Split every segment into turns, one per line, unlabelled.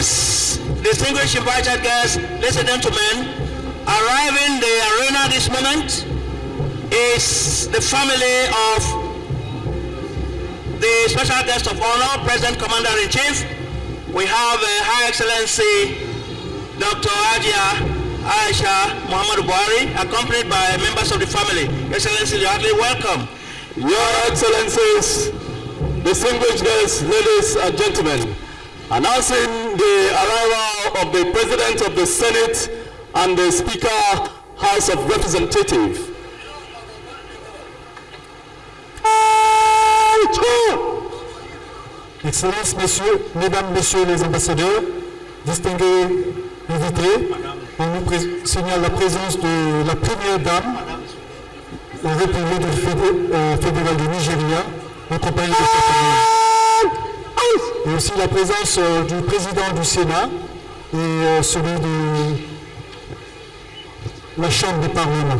Excellencies, distinguished invited guests, ladies and gentlemen, arriving the arena this moment is the family of the special guest of honor, President Commander-in-Chief. We have uh, High Excellency Dr. Hajia Aisha Muhammad Buhari, accompanied by members of the family. Excellency, you're heartily welcome.
Your Excellencies, distinguished guests, ladies and gentlemen, announcing the arrival of the President of the Senate and the Speaker, House of Representatives.
Excellences, messieurs, mesdames, messieurs les ambassadeurs, distingués invités, on nous signale la présence de la première dame, la République euh, fédérale du Nigeria, en compagnie de sa famille. Et aussi la présence euh, du président du Sénat et euh, celui de la Chambre du Parlement.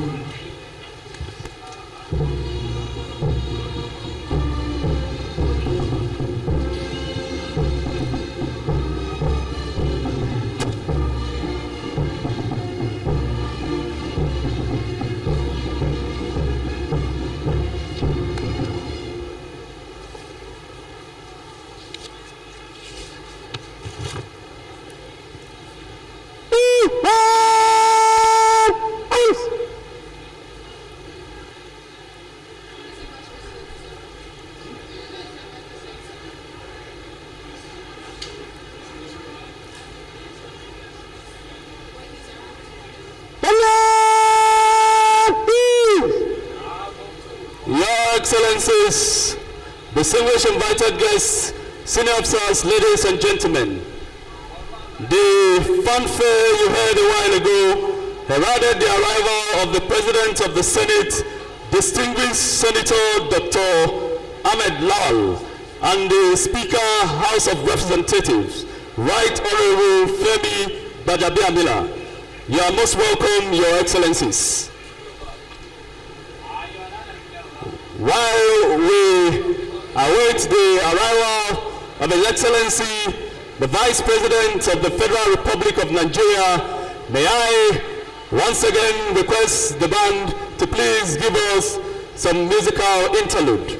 Distinguished invited guests, senior officers, ladies and gentlemen, the fanfare you heard a while ago heralded the arrival of the President of the Senate, distinguished Senator Dr. Ahmed Lawan, and the Speaker, House of Representatives, Right Honorable Femi Gbajabiamila. You are most welcome, Your Excellencies. While we await the arrival of His Excellency, the Vice President of the Federal Republic of Nigeria, may I once again request the band to please give us some musical interlude.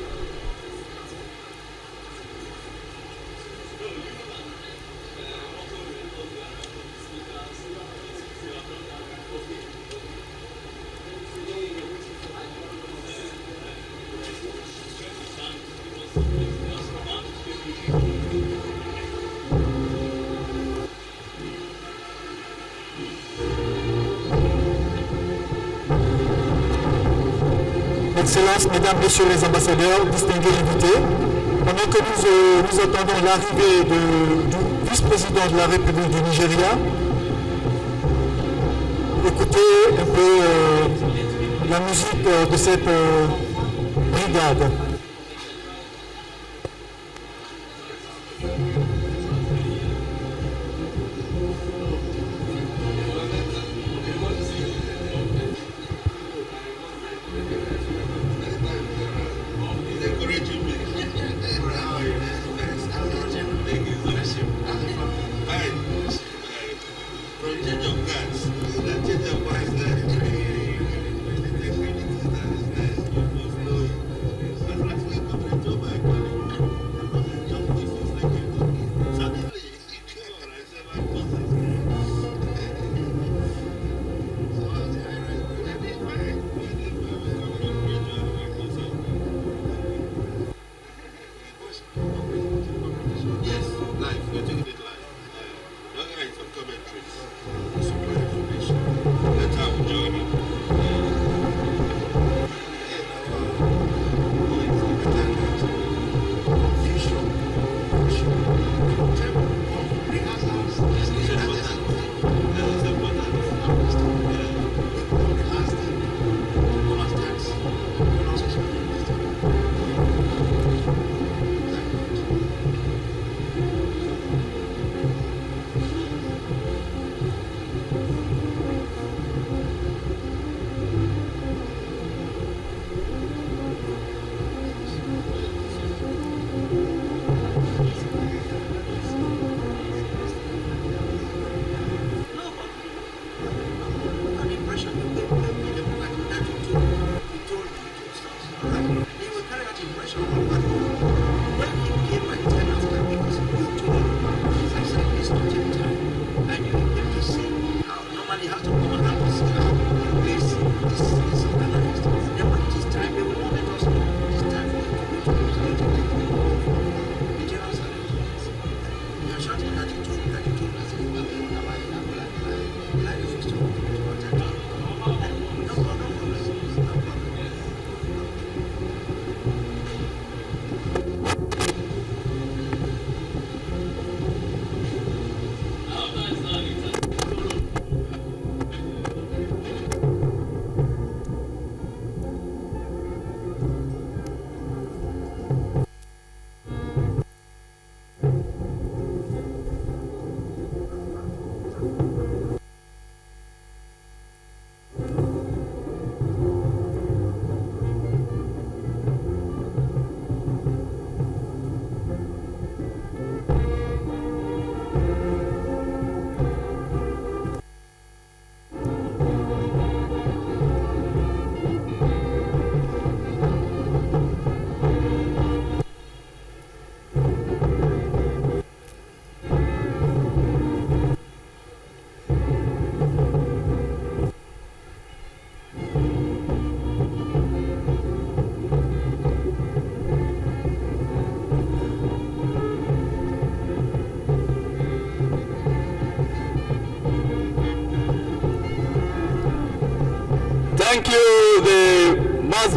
Mesdames, Messieurs les ambassadeurs, distingués invités, pendant que nous, euh, attendons l'arrivée du vice-président de la République du Nigeria, écoutez un peu euh, la musique euh, de cette brigade.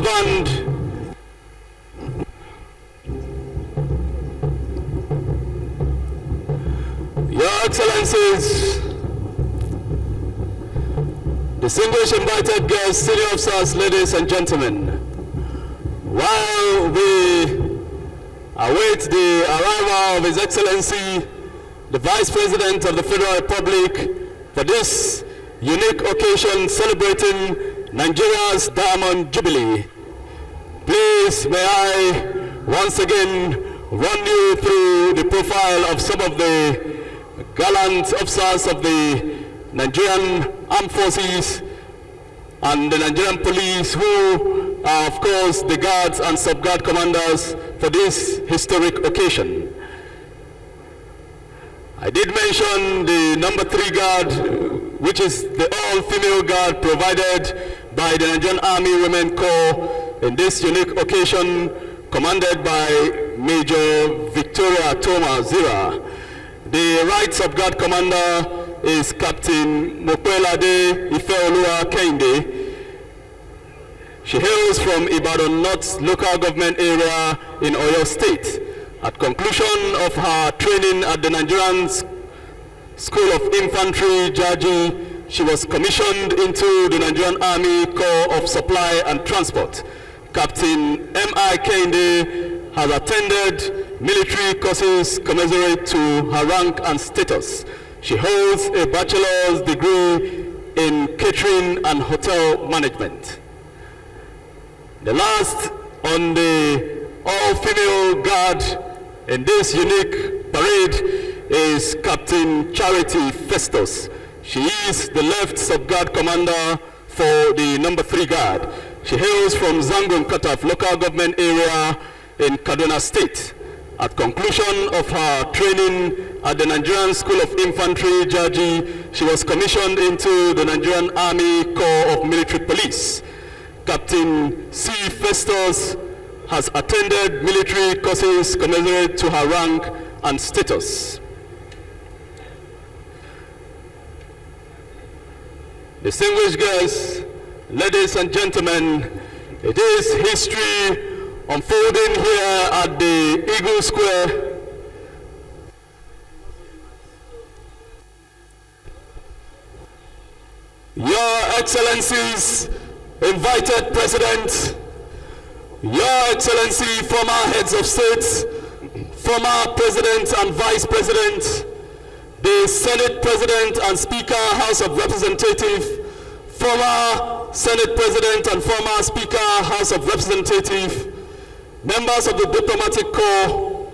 The mass band. Your Excellencies, distinguished invited guests, senior officers, ladies and gentlemen, while we await the arrival of His Excellency, the Vice President of the Federal Republic, for this unique occasion celebrating Nigeria's Diamond Jubilee. May I once again run you through the profile of some of the gallant officers of the Nigerian Armed Forces and the Nigerian police who are of course the guards and sub-guard commanders for this historic occasion. I did mention the number three guard, which is the all-female guard provided by the Nigerian Army Women Corps in this unique occasion, commanded by Major Victoria Toma Zira. The right sub-guard commander is Captain Mopelade Ifeolua Kende. She hails from Ibadan North local government area in Oyo State. At conclusion of her training at the Nigerian School of Infantry, Jaji, she was commissioned into the Nigerian Army Corps of Supply and Transport. Captain M.I. Kende has attended military courses commensurate to her rank and status. She holds a bachelor's degree in catering and hotel management. The last on the all-female guard in this unique parade is Captain Charity Festus. She is the left sub-guard commander for the number three guard. She hails from Zangon Kataf local government area in Kaduna State. At conclusion of her training at the Nigerian School of Infantry, Jaji, she was commissioned into the Nigerian Army Corps of Military Police. Captain C. Festus has attended military courses commensurate to her rank and status. Distinguished guests, ladies and gentlemen, it is history unfolding here at the Eagle Square. Your Excellencies, invited President, Your Excellency, former heads of states, former President and Vice President, the Senate President and Speaker, House of Representatives, former Senate President and former Speaker, House of Representatives, members of the Diplomatic Corps,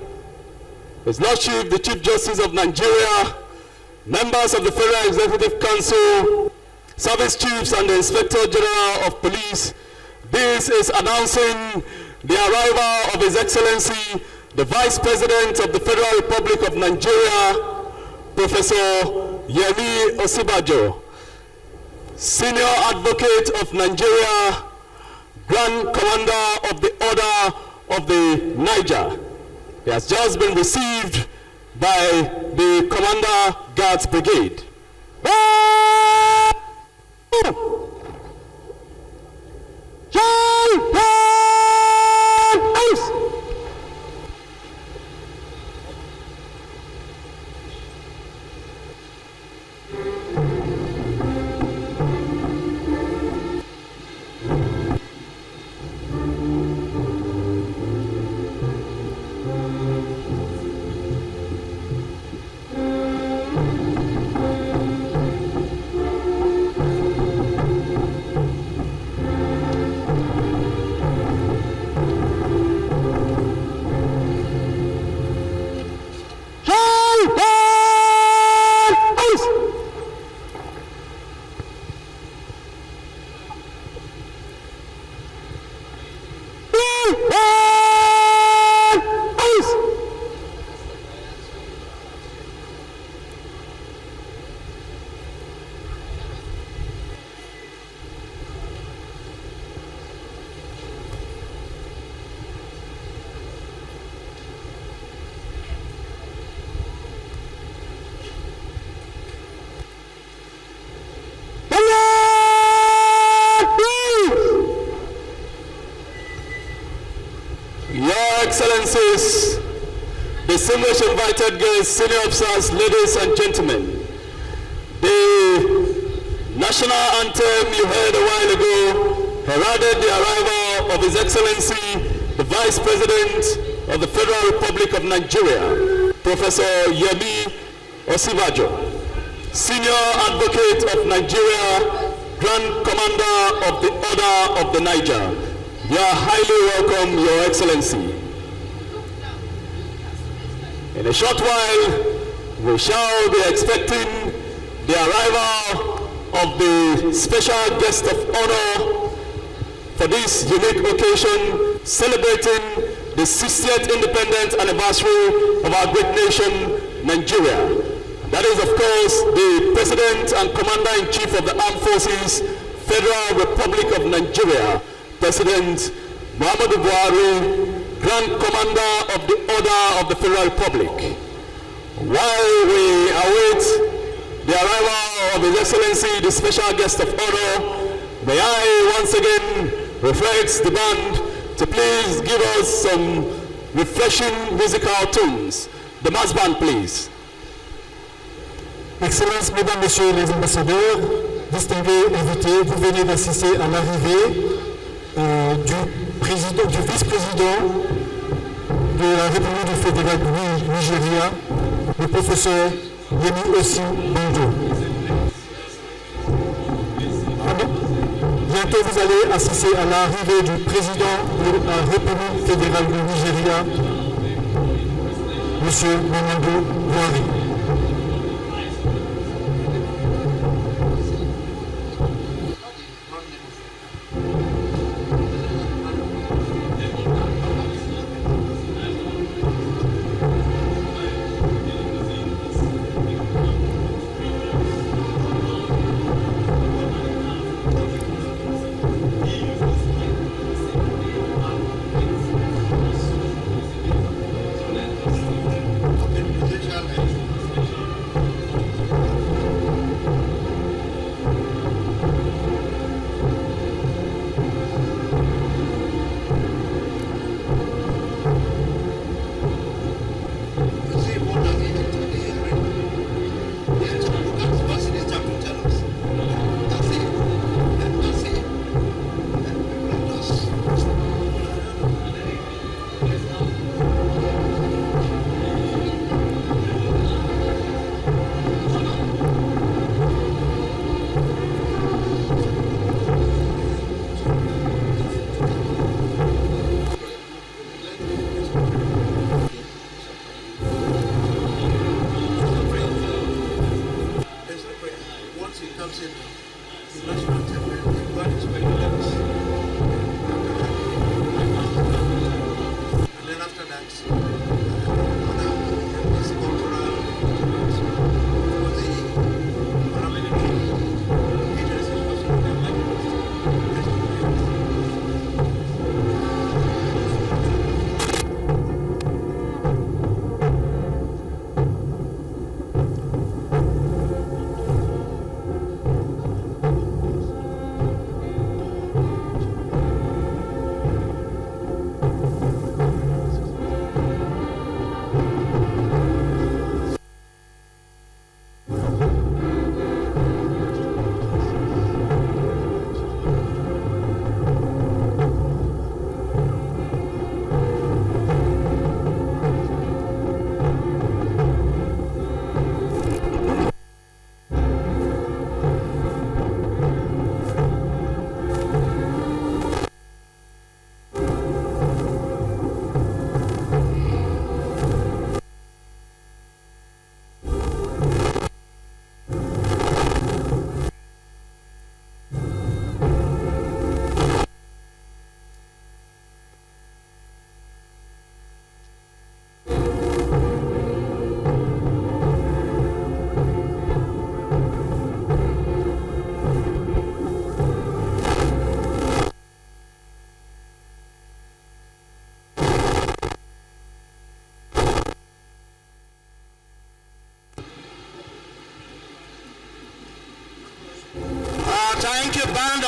His Lordship, the Chief Justice of Nigeria, members of the Federal Executive Council, service chiefs and the Inspector General of Police. This is announcing the arrival of His Excellency, the Vice President of the Federal Republic of Nigeria, Professor Yemi Osinbajo, senior advocate of Nigeria, Grand Commander of the Order of the Niger. He has just been received by the Commander Guards Brigade. Distinguished invited guests, senior officers, ladies and gentlemen, the national anthem you heard a while ago heralded the arrival of His Excellency, the Vice President of the Federal Republic of Nigeria, Professor Yemi Osinbajo, Senior Advocate of Nigeria, Grand Commander of the Order of the Niger. You are highly welcome, Your Excellency. In a short while, we shall be expecting the arrival of the special guest of honor for this unique occasion celebrating the 60th independent anniversary of our great nation, Nigeria. That is, of course, the President and Commander-in-Chief of the Armed Forces, Federal Republic of Nigeria, President Muhammadu Buhari, Grand Commander of the Order of the Federal Republic. While we await the arrival of His Excellency, the special guest of honor, may I once again request the band to please give us some refreshing musical tunes. The mass band, please.
Excellences, Mesdames, Messieurs les ambassadeurs, distingués invités, vous venez d'assister à l'arrivée euh, du, président- du vice-président de la République fédérale du Ni- Nigeria, le professeur Yemi Ossi Banjo. Bientôt, vous allez assister à l'arrivée du président de la République fédérale du Nigeria, M. Mamadou Buhari.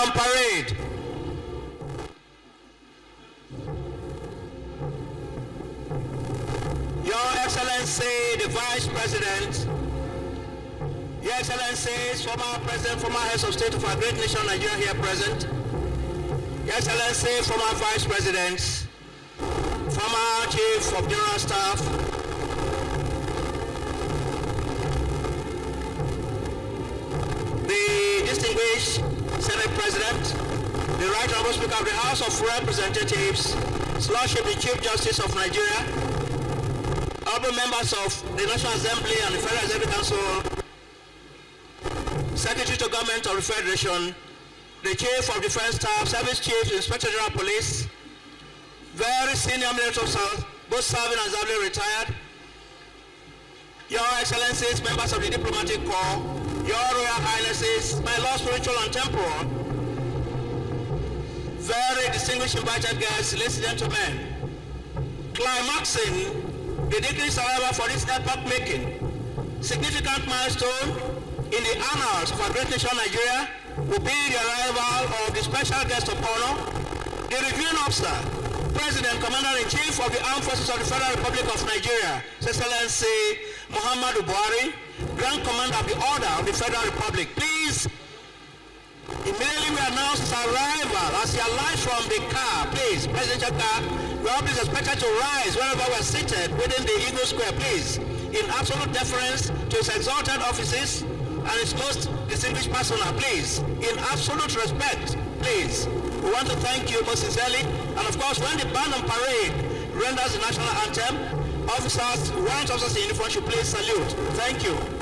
on parade.
Your Excellency, the Vice President, Your Excellencies, former President, former Heads of State of our great nation Nigeria here present, Your Excellency, former Vice Presidents, former Chief of General Staff, Chief Justice of Nigeria, honorable members of the National Assembly and the Federal Executive Council, Secretary to Government of the Federation, the Chief of Defense Staff, Service Chief, Inspector General Police, very senior military officers, both serving and serving retired, Your Excellencies, members of the Diplomatic Corps, Your Royal Highnesses, my Lord Spiritual and Temporal, very distinguished invited guests, ladies and gentlemen, climaxing. The decrease however for this epoch-making significant milestone in the annals of our great nation Nigeria will be the arrival of the special guest of honor, the reviewing officer, President Commander-in-Chief of the Armed Forces of the Federal Republic of Nigeria, His Excellency Muhammadu Buhari, Grand Commander of the Order of the Federal Republic. Please, immediately we announce his arrival as he alights from the car, please, presidential car, are please expected to rise wherever we are seated within the Eagle Square, please, in absolute deference to his exalted offices and his most distinguished persona, please, in absolute respect, please. We want to thank you most sincerely, and of course, when the band on parade renders the national anthem, officers, warrant officers in uniform should please salute. Thank you.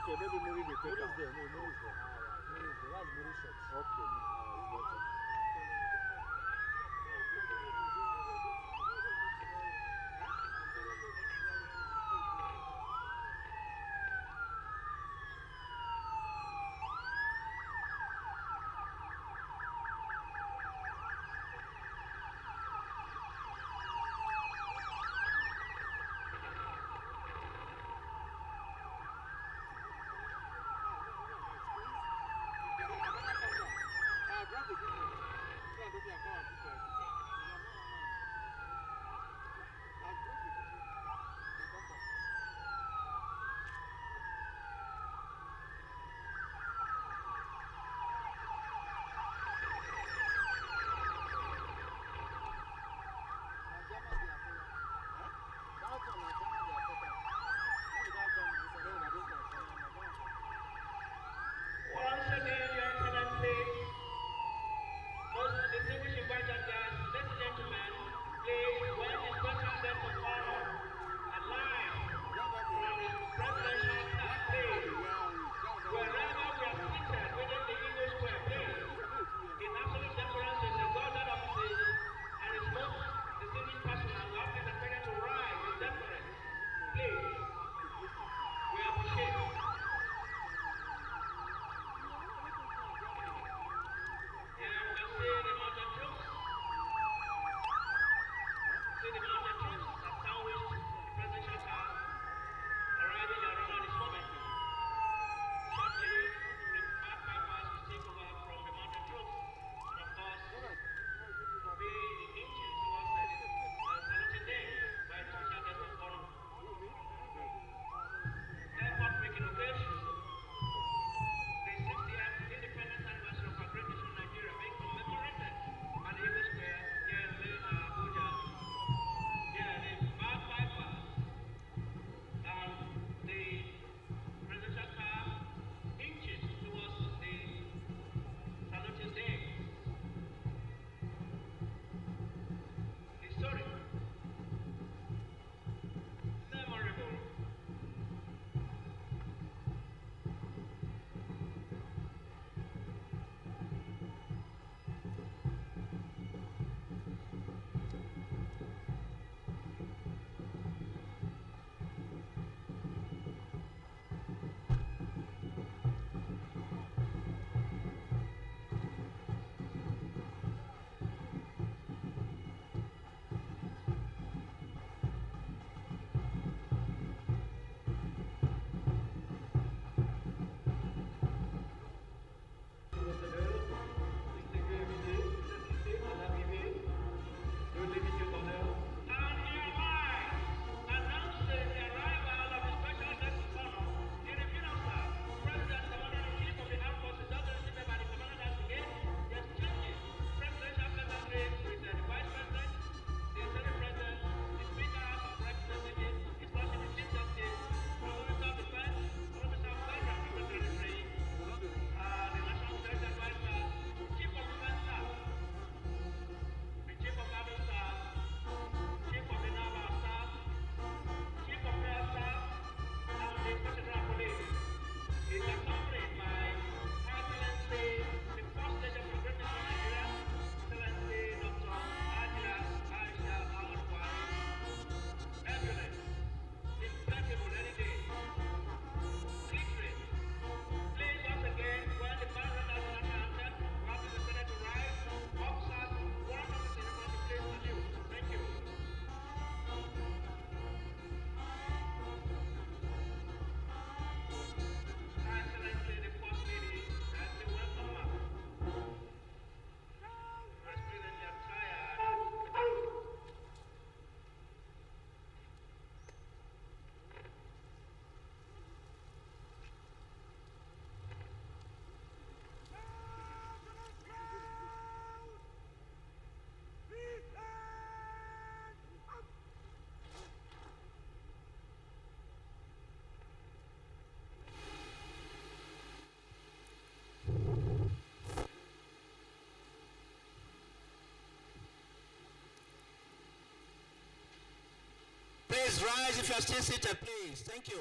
Okay, maybe Muri will take Muri's there. No, Muri's there. Muri's there. That's Muri's shot. Okay.
都变淡了。Please rise if you are still seated, please. Thank you.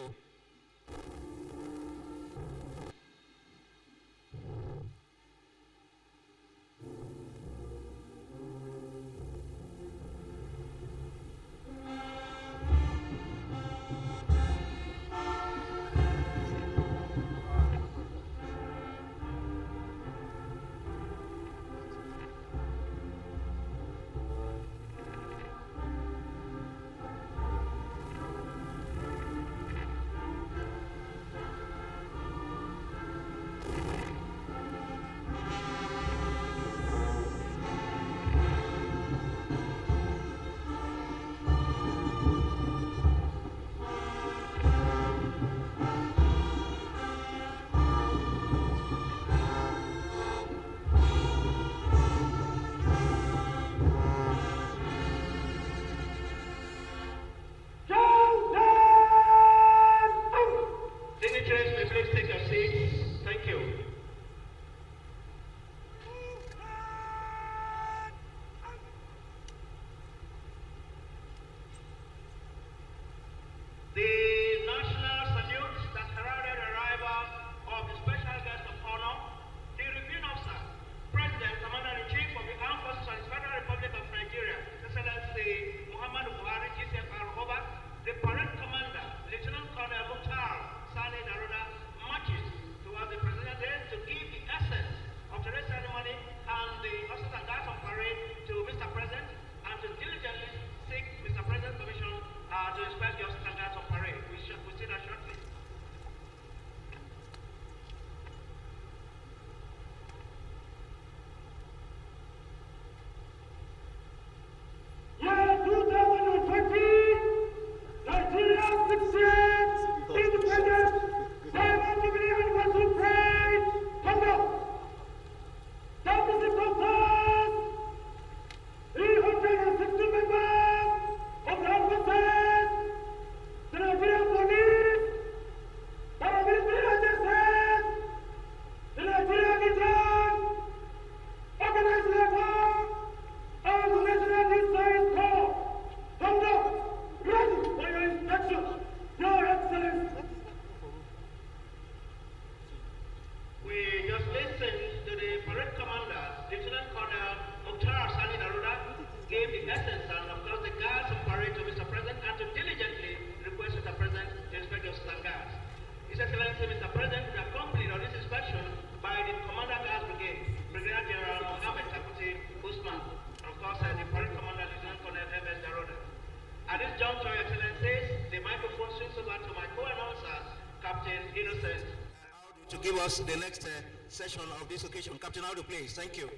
Us the next uh, session of this occasion. Captain Aldo, please. Thank you.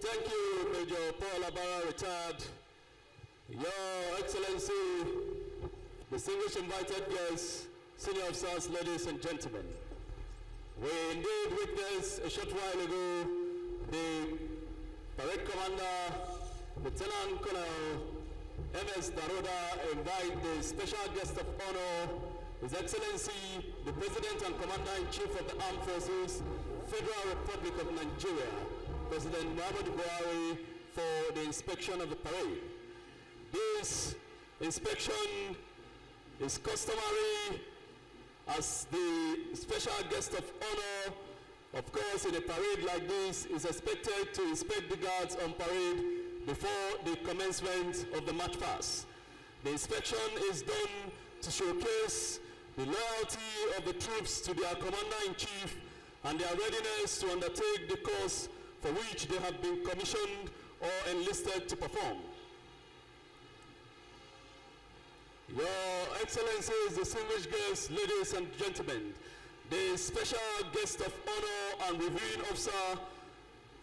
Thank you, Major Paul Abara, retired. Your Excellency, distinguished invited guests, senior officers, ladies and gentlemen. We indeed witnessed a short while ago the parade commander, Lieutenant Colonel MS Daroda, invite the special guest of honor, His Excellency, the President and Commander-in-Chief of the Armed Forces, Federal Republic of Nigeria, President Muhammadu Buhari, for the inspection of the parade. This inspection is customary as the special guest of honor, of course, in a parade like this, is expected to inspect the guards on parade before the commencement of the march past. The inspection is done to showcase the loyalty of the troops to their commander-in-chief and their readiness to undertake the course for which they have been commissioned or enlisted to perform. Your Excellencies, distinguished guests, ladies and gentlemen, the special guest of honor and reviewing officer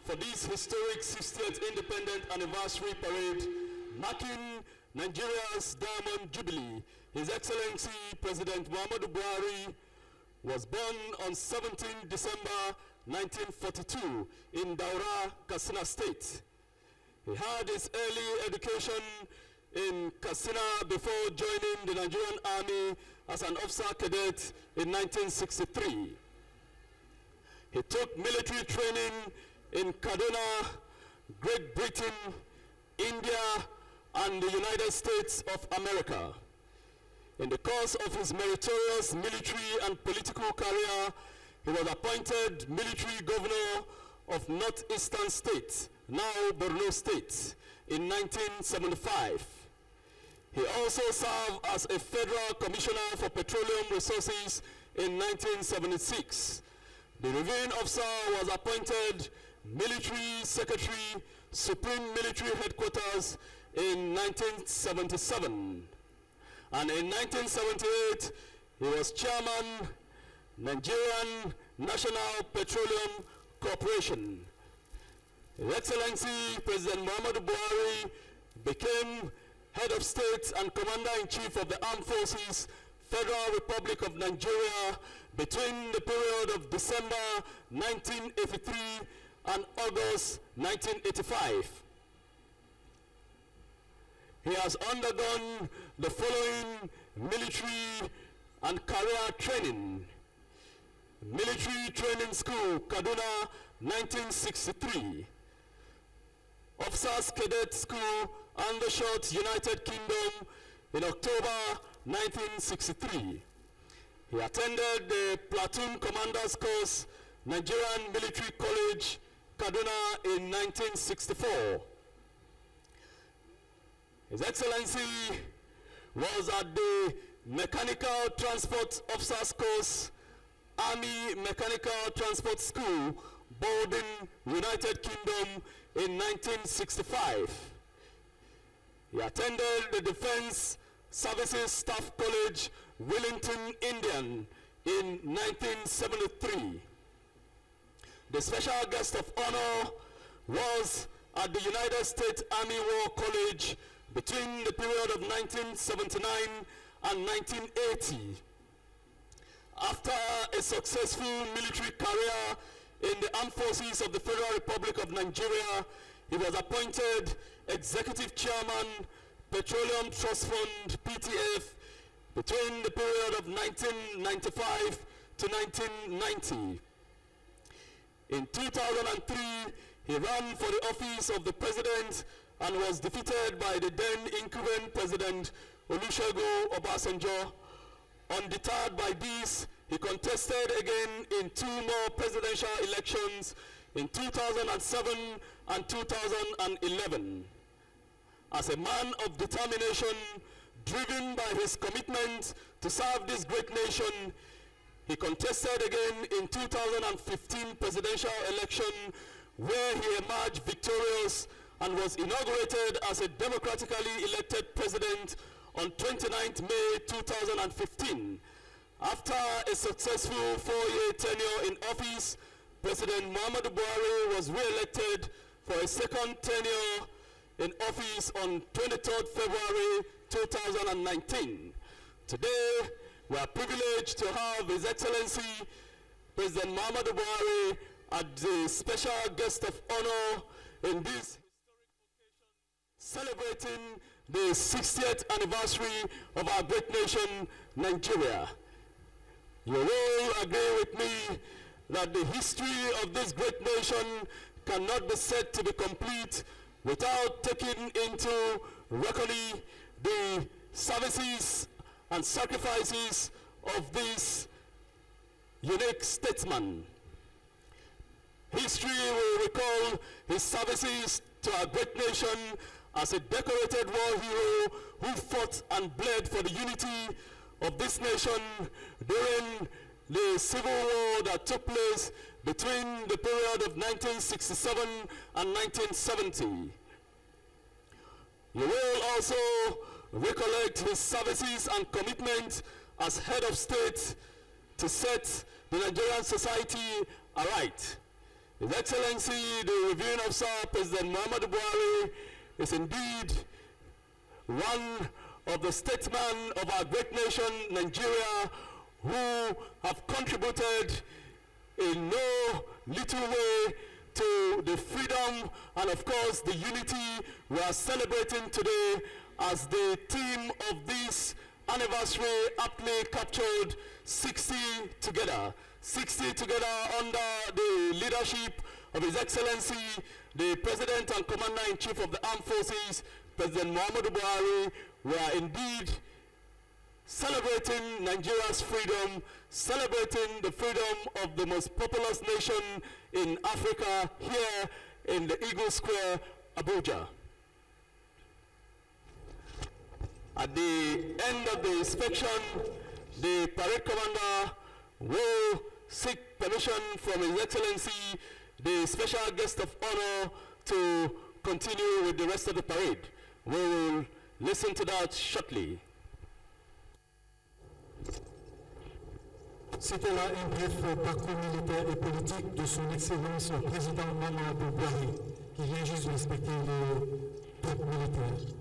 for this historic 60th Independent Anniversary Parade marking Nigeria's Diamond Jubilee, His Excellency President Muhammadu Buhari was born on 17 December 1942 in Daura, Katsina State. He had his early education in Katsina before joining the Nigerian Army as an officer cadet in 1963. He took military training in Kaduna, Great Britain, India, and the United States of America. In the course of his meritorious military and political career, he was appointed military governor of Northeastern State, now Borno State, in 1975. He also served as a federal commissioner for petroleum resources in 1976. The reviewing officer was appointed military secretary, Supreme Military Headquarters in 1977. And in 1978, he was chairman, Nigerian National Petroleum Corporation. His Excellency President Muhammadu Buhari became head of state and commander-in-chief of the armed forces, Federal Republic of Nigeria, between the period of December 1983 and August 1985. He has undergone the following military and career training. Military Training School, Kaduna, 1963. Officers Cadet School, Aldershot, United Kingdom, in October 1963. He attended the Platoon Commanders Course, Nigerian Military College, Kaduna in 1964. His Excellency was at the Mechanical Transport Officers Course, Army Mechanical Transport School, Bordon, United Kingdom in 1965. He attended the Defense Services Staff College, Wellington, Indian in 1973. The special guest of honor was at the United States Army War College between the period of 1979 and 1980. After a successful military career in the armed forces of the Federal Republic of Nigeria, he was appointed executive chairman, Petroleum Trust Fund, PTF, between the period of 1995 to 1990. In 2003, he ran for the office of the president and was defeated by the then incumbent president Olusegun Obasanjo. Undeterred by this, he contested again in two more presidential elections in 2007 and 2011. As a man of determination, driven by his commitment to serve this great nation, he contested again in 2015 presidential election where he emerged victorious and was inaugurated as a democratically elected president on 29th May 2015. After a successful four-year tenure in office, President Muhammadu Buhari was re-elected for a second tenure in office on 23rd February 2019. Today, we are privileged to have His Excellency President Muhammadu Buhari as the special guest of honor in this celebrating the 60th anniversary of our great nation, Nigeria. You will agree with me that the history of this great nation cannot be said to be complete without taking into reckoning the services and sacrifices of this unique statesman. History will recall his services to our great nation as a decorated war hero who fought and bled for the unity of this nation during the civil war that took place between the period of 1967 and 1970. You will also recollect his services and commitment as head of state to set the Nigerian society aright. His Excellency, the reviewing officer, President Muhammad Buhari, is indeed one of the statesmen of our great nation, Nigeria, who have contributed in no little way to the freedom and of course the unity we are celebrating today as the theme of this anniversary aptly captured 60 together 60 together under the leadership of his excellency the president and commander-in-chief of the armed forces president muhammadu buhari were indeed celebrating Nigeria's freedom, celebrating the freedom of the most populous nation in Africa here in the Eagle Square, Abuja. At the end of the inspection, the parade commander will seek permission from His Excellency, the special guest of honor, to continue with the rest of the parade. We will listen to that shortly.
C'était là un bref parcours militaire et politique de son Excellence le président Mamadou Buhari, qui vient juste de respecter le peuple militaire.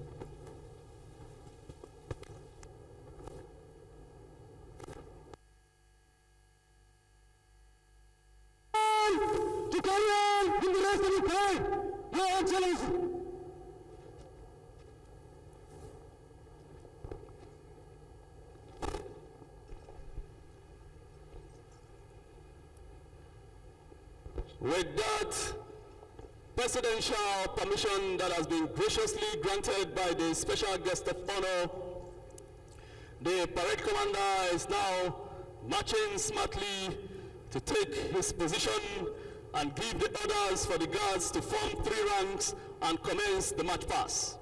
To in the rest of the. With that presidential permission that has been graciously granted by the special guest of honor, the parade commander is now marching smartly to take his position and give the orders for the guards to form three ranks and commence the march pass.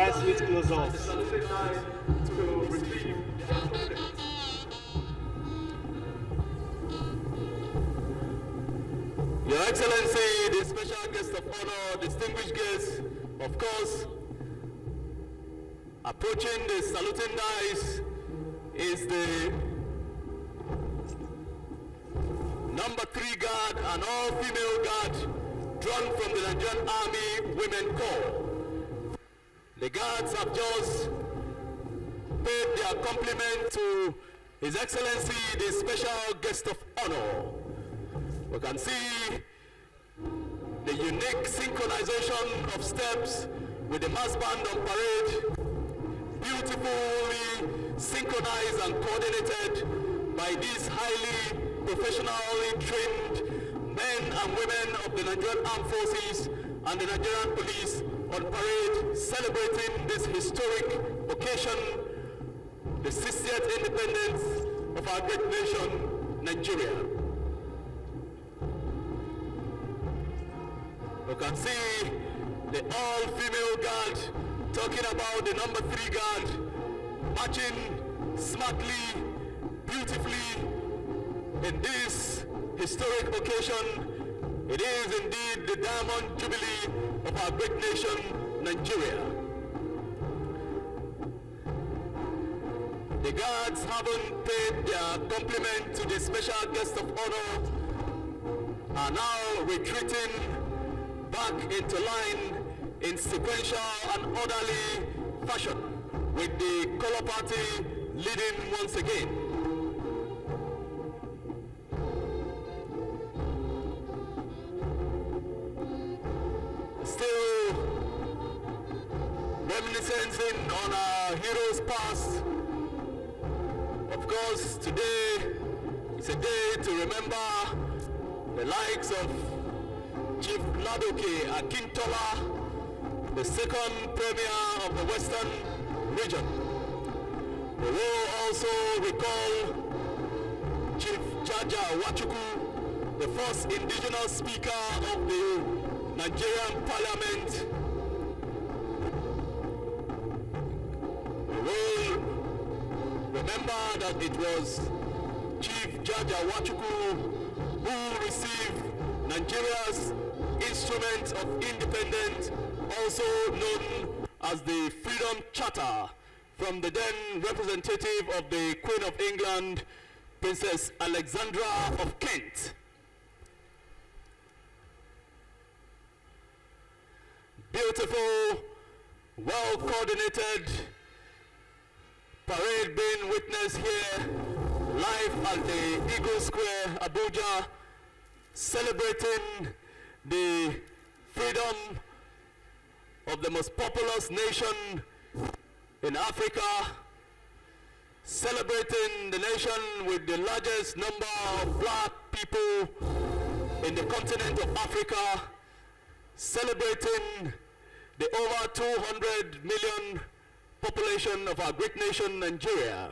Your Excellency, the special guest of honor, distinguished guests, of course, approaching the saluting dais is the number three guard and all female guard drawn from the Nigerian Army Women Corps. The guards have just paid their compliment to His Excellency, the special guest of honor. We can see the unique synchronization of steps with the mass band on parade, beautifully synchronized and coordinated by these highly professionally trained men and women of the Nigerian Armed Forces and the Nigerian Police on parade celebrating this historic occasion, the 60th independence of our great nation, Nigeria. You can see the all-female guard talking about the number three guard marching smartly, beautifully in this historic occasion. It is indeed the diamond jubilee of our great nation, Nigeria. The guards haven't paid their compliment to the special guest of honor are now retreating back into line in sequential and orderly fashion with the color party leading once again. Still reminiscing on our heroes past. Of course, today is a day to remember the likes of Chief Ladoke Akintola, the second premier of the Western region. We will also recall Chief Jaja Wachuku, the first indigenous speaker of the Nigerian parliament. Will remember that it was Chief Jaja Wachuku who received Nigeria's Instrument of Independence, also known as the Freedom Charter, from the then representative of the Queen of England, Princess Alexandra of Kent. Beautiful, well coordinated parade being witnessed here live at the Eagle Square, Abuja, celebrating the freedom of the most populous nation in Africa, celebrating the nation with the largest number of black people in the continent of Africa, celebrating the over 200 million population of our great nation, Nigeria.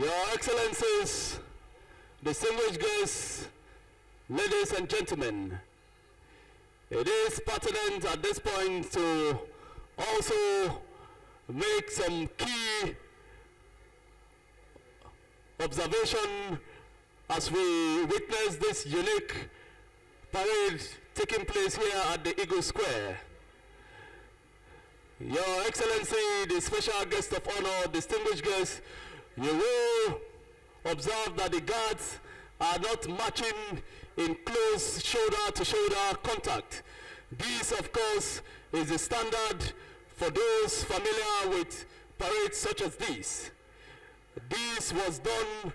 Your Excellencies, distinguished guests, ladies and gentlemen, it is pertinent at this point to also make some key observation as we witness this unique parade taking place here at the Eagle Square. Your Excellency, the special guest of honor, distinguished guests, you will observe that the guards are not marching in close shoulder-to-shoulder contact. This, of course, is the standard for those familiar with parades such as this. This was done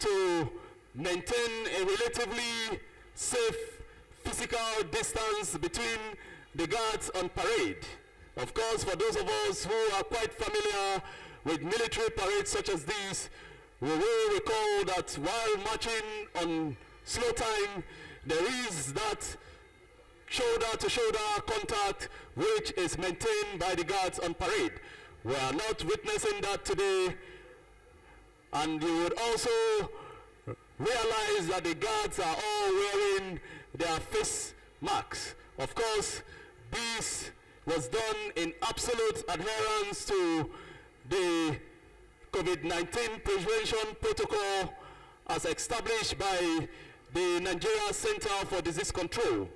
to maintain a relatively safe physical distance between the guards on parade. Of course, for those of us who are quite familiar with military parades such as these, we will recall that while marching on slow time, there is that shoulder to shoulder contact which is maintained by the guards on parade. We are not witnessing that today and you would also realize that the guards are all wearing their face masks. Of course, this was done in absolute adherence to the COVID-19 prevention protocol as established by the Nigeria Center for Disease Control.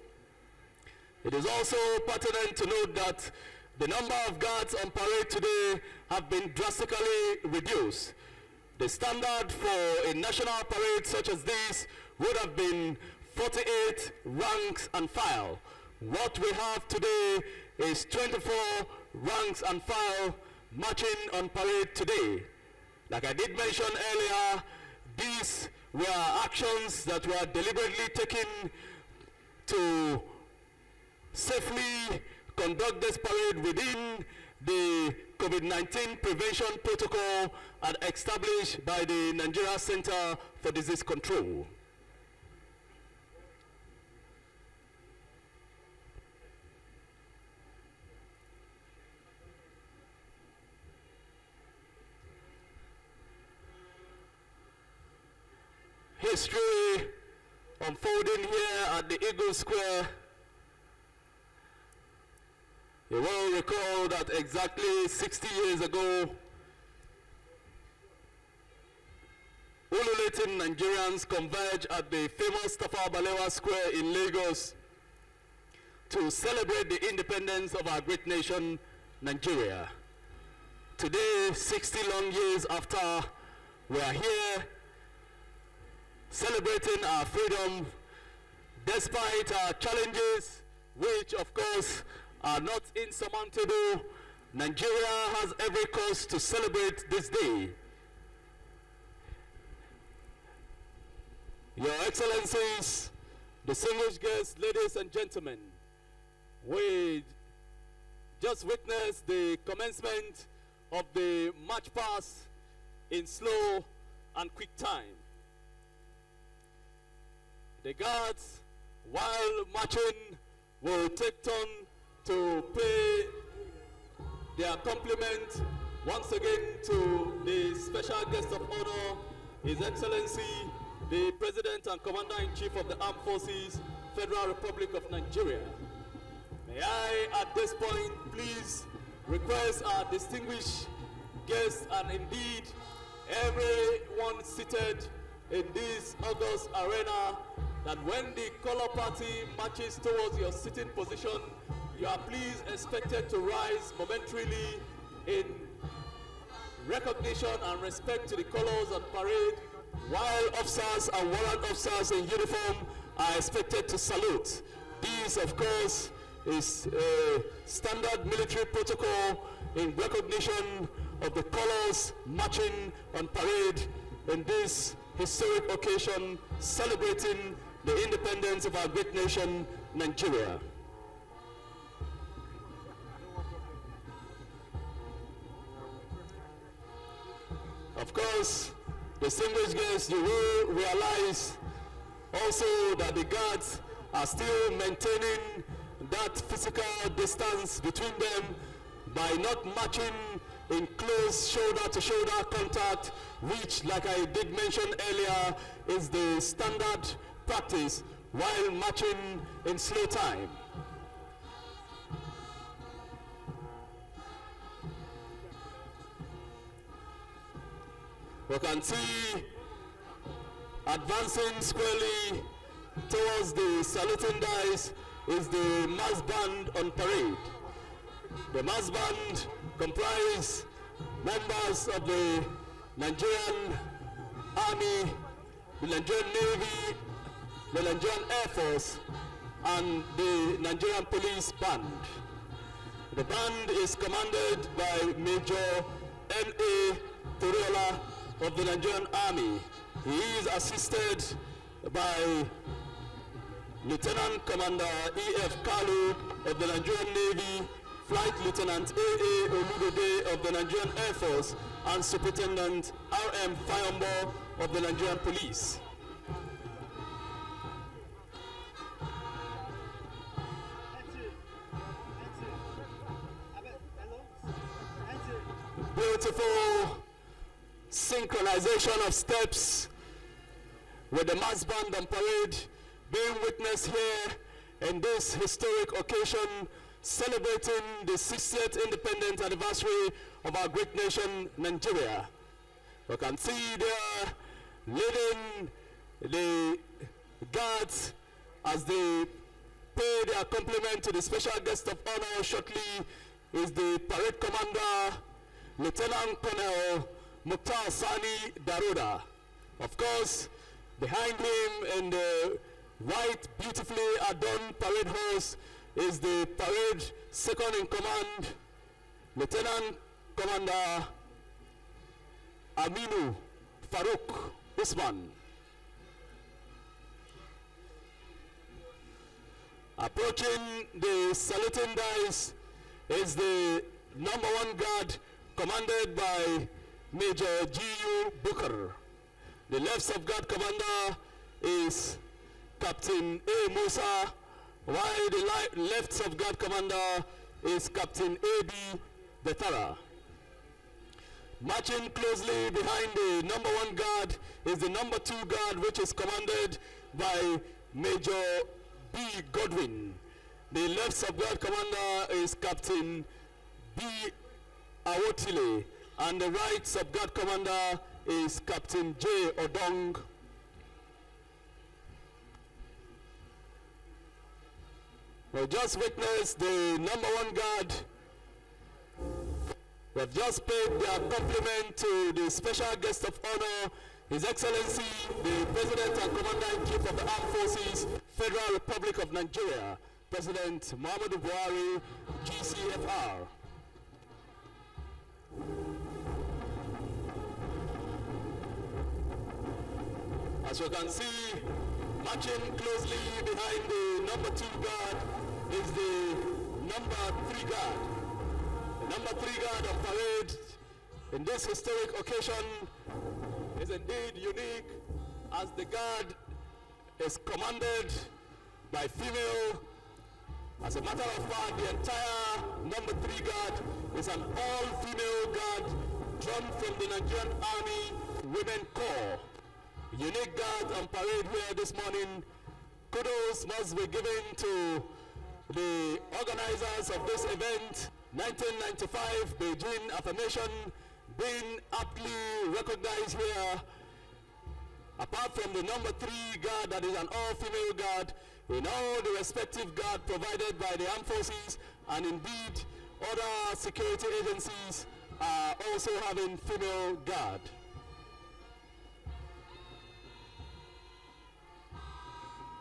It is also pertinent to note that the number of guards on parade today have been drastically reduced. The standard for a national parade such as this would have been 48 ranks and file. What we have today is 24 ranks and file marching on parade today. Like I did mention earlier, these were actions that were deliberately taken to safely conduct this parade within the COVID-19 prevention protocol and established by the Nigeria Center for Disease Control. History. Unfolding here at the Eagle Square. You will recall that exactly 60 years ago, ululating Nigerians converged at the famous Tafawa Balewa Square in Lagos to celebrate the independence of our great nation, Nigeria. Today, 60 long years after, we are here celebrating our freedom despite our challenges, which of course are not insurmountable, Nigeria has every cause to celebrate this day. Your Excellencies, distinguished guests, ladies and gentlemen, we just witnessed the commencement of the march past in slow and quick time. The guards, while marching, will take turn to pay their compliment once again to the special guest of honor, His Excellency, the President and Commander-in-Chief of the Armed Forces, Federal Republic of Nigeria. May I, at this point, please request our distinguished guests and indeed everyone seated in this August arena that when the color party marches towards your sitting position, you are please expected to rise momentarily in recognition and respect to the colors on parade, while officers and warrant officers in uniform are expected to salute. This, of course, is a standard military protocol in recognition of the colors marching on parade in this historic occasion celebrating the independence of our great nation, Nigeria. Of course, distinguished guests, you will realize also that the guards are still maintaining that physical distance between them by not marching in close shoulder-to-shoulder contact, which, like I did mention earlier, is the standard practice while marching in slow time. We can see advancing squarely towards the saluting dice is the mass band on parade. The mass band comprise members of the Nigerian Army, the Nigerian Navy, the Nigerian Air Force, and the Nigerian Police Band. The band is commanded by Major N.A. Toriola of the Nigerian Army. He is assisted by Lieutenant Commander E.F. Kalu of the Nigerian Navy, Flight Lieutenant A.A. Oludode of the Nigerian Air Force, and Superintendent R.M. Fayombo of the Nigerian Police. Beautiful synchronization of steps with the mass band and parade being witnessed here in this historic occasion celebrating the 60th independent anniversary of our great nation, Nigeria. You can see there leading the guards as they pay their compliment to the special guest of honor shortly is the parade commander, Lieutenant Colonel Mukhtar Sani Daroda. Of course, behind him in the white, beautifully adorned parade horse is the parade second in command, Lieutenant Commander Aminu Farouk Usman. Approaching the saluting dice is the number one guard commanded by Major G.U. Booker. The left sub-guard commander is Captain A. Musa, while the left sub-guard commander is Captain A.B. Betara. Marching closely behind the number one guard is the number two guard, which is commanded by Major B. Godwin. The left sub-guard commander is Captain B. Awotile, and the right sub-guard commander is Captain J. Odong. We've just witnessed the number one guard we have just paid their compliment to the special guest of honor, His Excellency, the President and Commander-in-Chief of the Armed Forces, Federal Republic of Nigeria, President Muhammadu Buhari, GCFR. As you can see, marching closely behind the number two guard is the number three guard. The number three guard on parade in this historic occasion is indeed unique as the guard is commanded by female. As a matter of fact, the entire number three guard is an all-female guard drawn from the Nigerian Army Women Corps. Unique guard on parade here this morning. Kudos must be given to the organizers of this event 1995 Beijing affirmation being aptly recognized here. Apart from the number three guard that is an all-female guard, in all the respective guard provided by the armed forces and indeed other security agencies are also having female guard.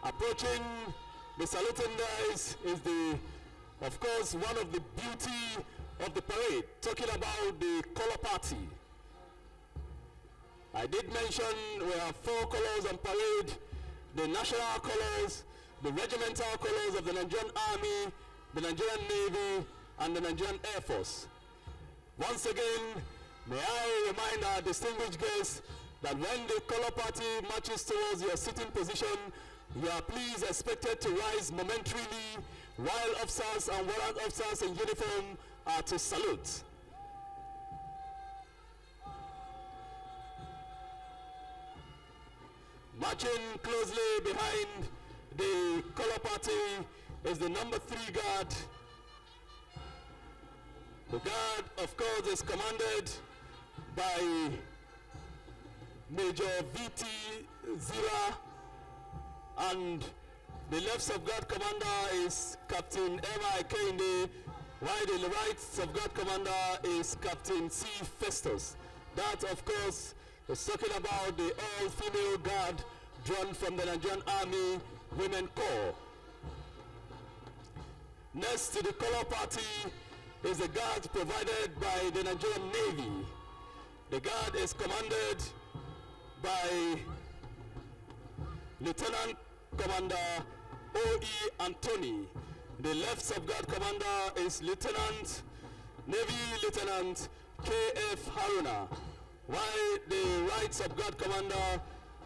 Approaching the saluting dice is the of course, one of the beauty of the parade, talking about the color party. I did mention we have four colors on parade, the national colors, the regimental colors of the Nigerian Army, the Nigerian Navy, and the Nigerian Air Force. Once again, may I remind our distinguished guests that when the color party marches towards your sitting position, you are please expected to rise momentarily while officers and warrant officers in uniform are to salute. Marching closely behind the color party is the number three guard. The guard, of course, is commanded by Major V.T. Zira and the left sub-guard commander is Captain M.I. Kende, while the right sub-guard commander is Captain C. Festus. That, of course, is talking about the all-female guard drawn from the Nigerian Army Women Corps. Next to the color party is the guard provided by the Nigerian Navy. The guard is commanded by Lieutenant Commander O.E. Anthony. The left sub-guard commander is Lieutenant Navy Lieutenant K.F. Haruna, while the right sub-guard commander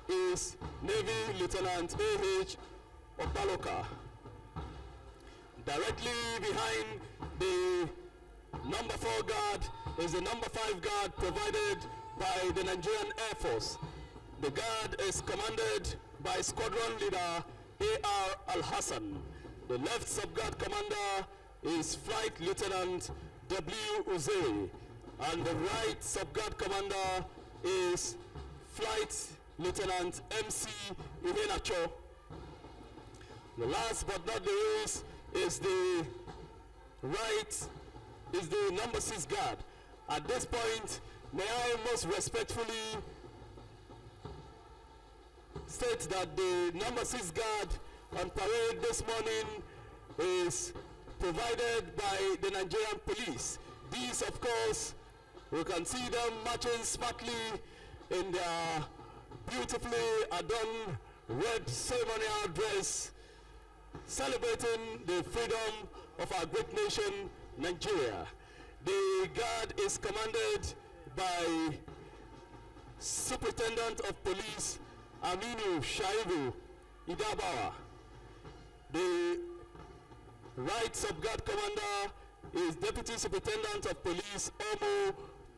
is Navy Lieutenant A.H. Opaloka. Directly behind the number four guard is the number five guard provided by the Nigerian Air Force. The guard is commanded by squadron leader A.R. Al-Hassan. The left sub-guard commander is Flight Lieutenant W. Uzeri. And the right sub-guard commander is Flight Lieutenant M.C. Ihenacho. The last but not the least is the right is the number six guard. At this point, may I most respectfully state that the number six guard on parade this morning is provided by the Nigerian police. These, of course, we can see them marching smartly in their beautifully adorned red ceremonial dress, celebrating the freedom of our great nation, Nigeria. The guard is commanded by Superintendent of Police Aminu Shaibu Idabawa. The right sub-guard commander is Deputy Superintendent of Police Omo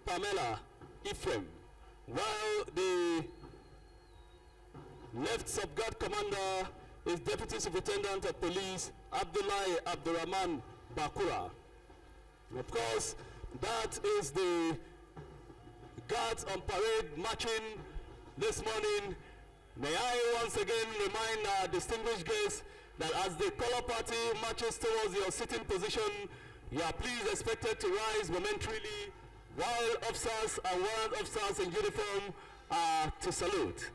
Pamela Ephraim, while the left sub-guard commander is Deputy Superintendent of Police Abdullahi Abdurrahman Bakura. Of course, that is the guards on parade marching this morning. May I once again remind our distinguished guests that as the color party marches towards your sitting position, you are please expected to rise momentarily while officers and warrant officers in uniform are to salute.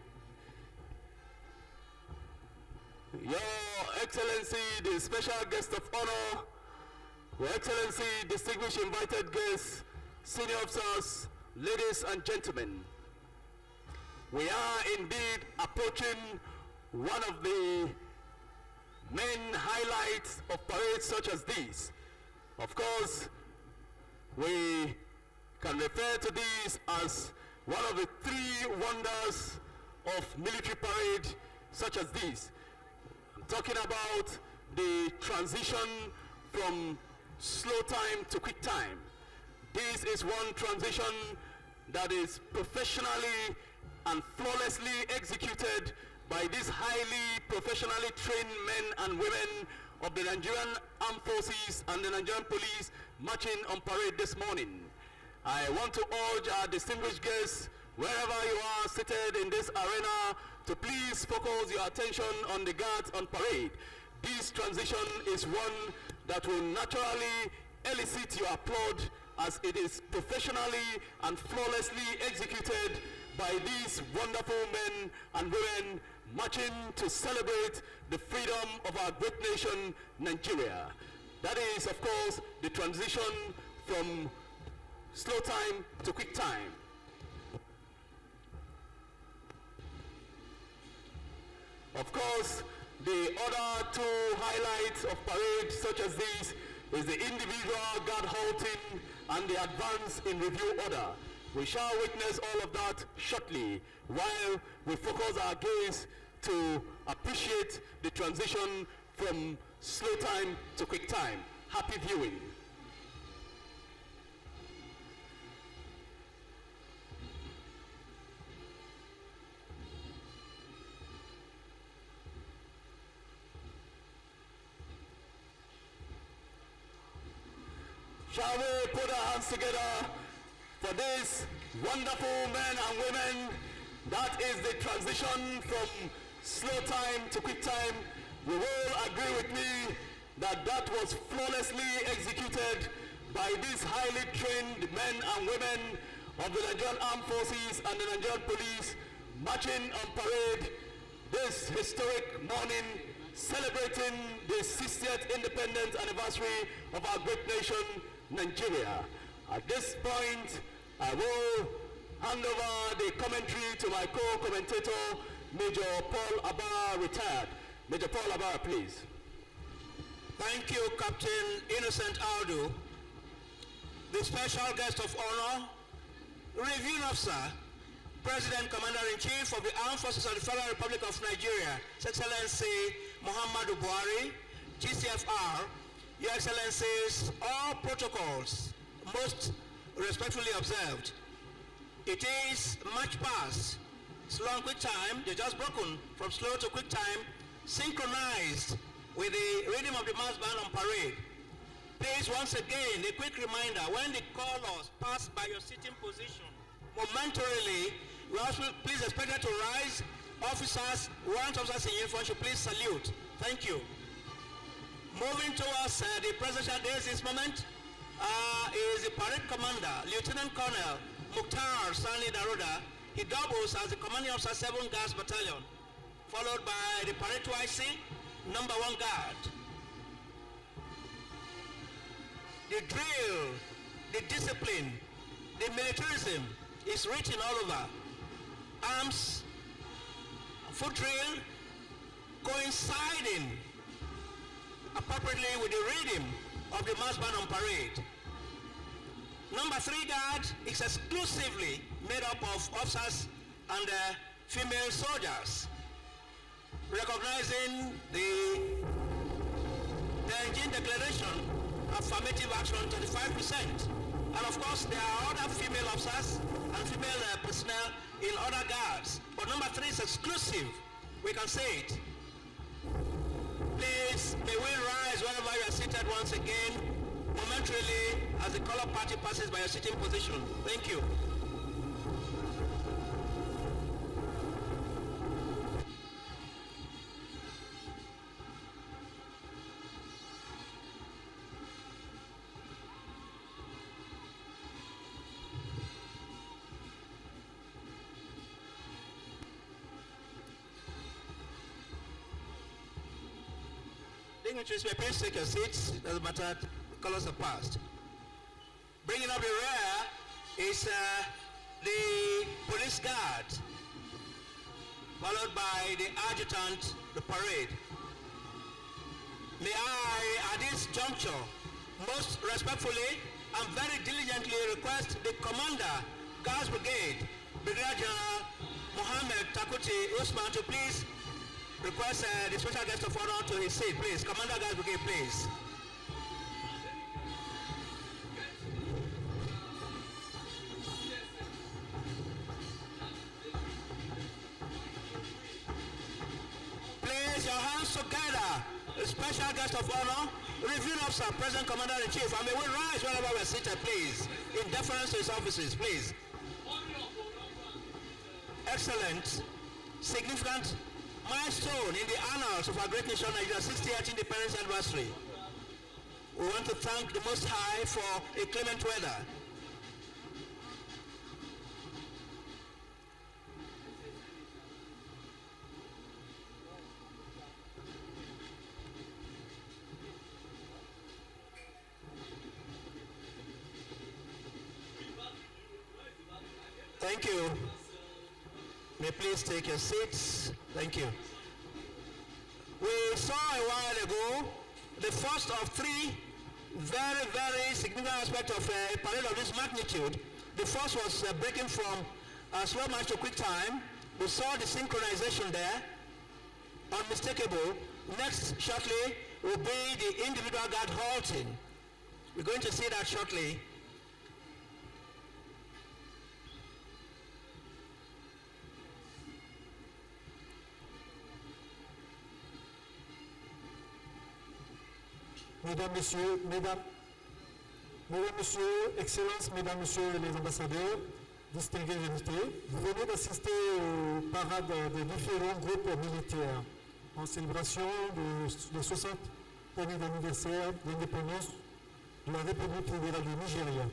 Your Excellency, the special guest of honor, Your Excellency, distinguished invited guests, senior officers, ladies and gentlemen, we are indeed approaching one of the main highlights of parades such as these. Of course, we can refer to these as one of the three wonders of military parade such as these. I'm talking about the transition from slow time to quick time. This is one transition that is professionally and flawlessly executed by these highly professionally trained men and women of the Nigerian Armed Forces and the Nigerian Police marching on parade this morning. I want to urge our distinguished guests, wherever you are seated in this arena, to please focus your attention on the guards on parade. This transition is one that will naturally elicit your applaud as it is professionally and flawlessly executed by these wonderful men and women marching to celebrate the freedom of our great nation, Nigeria. That is, of course, the transition from slow time to quick time. Of course, the other two highlights of parade such as these is the individual guard halting and the advance in review order. We shall witness all of that shortly while we focus our gaze to appreciate the transition from slow time to quick time. Happy viewing. Shall we put our hands together for these wonderful men and women? That is the transition from slow time to quick time. You will agree with me that that was flawlessly executed by these highly trained men and women of the Nigerian Armed Forces and the Nigerian Police marching on parade this historic morning celebrating the 60th independence anniversary of our great nation, Nigeria. At this point, I will hand over the commentary to my co-commentator, Major Paul Abara, retired. Major Paul Abara, please.
Thank you, Captain Innocent Aldo, the special guest of honor, Review Officer, President Commander-in-Chief of the Armed Forces of the Federal Republic of Nigeria, His Excellency Muhammadu Buhari, GCFR, Your Excellencies, all protocols most respectfully observed. It is much past, slow and quick time, they just broken from slow to quick time, synchronized with the rhythm of the mass band on parade. Please, once again, a quick reminder, when the callers pass by your sitting position, momentarily, please expect to rise. Officers, warrant officers in uniform should please salute. Thank you. Moving towards uh, the presidential dais this moment uh, is the parade commander, Lieutenant Colonel Mukhtar Sani Daroda. He doubles as the commanding officer 7 Guards Battalion, followed by the parade 2IC, number 1 guard. The drill, the discipline, the militarism is written all over. Arms, foot drill, coinciding appropriately with the rhythm of the mass band on parade. Number three guard is exclusively made up of officers and uh, female soldiers, recognizing the, Beijing declaration affirmative action 35%. And of course, there are other female officers and female uh, personnel in other guards. But number three is exclusive. We can say it. Please, may we rise wherever you are seated once again, momentarily, as the color party passes by your sitting position. Thank you. Dignitaries, may please take your seats. Doesn't matter, colors are passed. Bringing up the rear is uh, the police guard, followed by the adjutant, the parade. May I, at this juncture, most respectfully and very diligently request the commander, Guards Brigade, Brigadier General Mohammed Takuti Usman to please request uh, the special guest of honor to his seat, please. Commander Guards Brigade, please. Place your hands together. The special guest of honor, review officer, present commander in chief. And may we rise wherever we're seated, please. In deference to his offices, please. Excellent, significant milestone in the annals of our great nation, Nigeria's 60th independence anniversary. We want to thank the Most High for a clement weather. Thank you. May please take your seats. Thank you. We saw a while ago the first of three very, very significant aspects of a parade of this magnitude. The first was uh, breaking from uh, slow march to quick time. We saw the synchronization there, unmistakable. Next, shortly, will be the individual guard halting. We're going to see that shortly.
Mesdames, Messieurs, Mesdames, Mesdames, Messieurs, Excellences, Mesdames, Messieurs les ambassadeurs, distingués invités, vous venez d'assister aux parades des différents groupes militaires en célébration du 61e anniversaire d'indépendance de la République fédérale du Nigeria.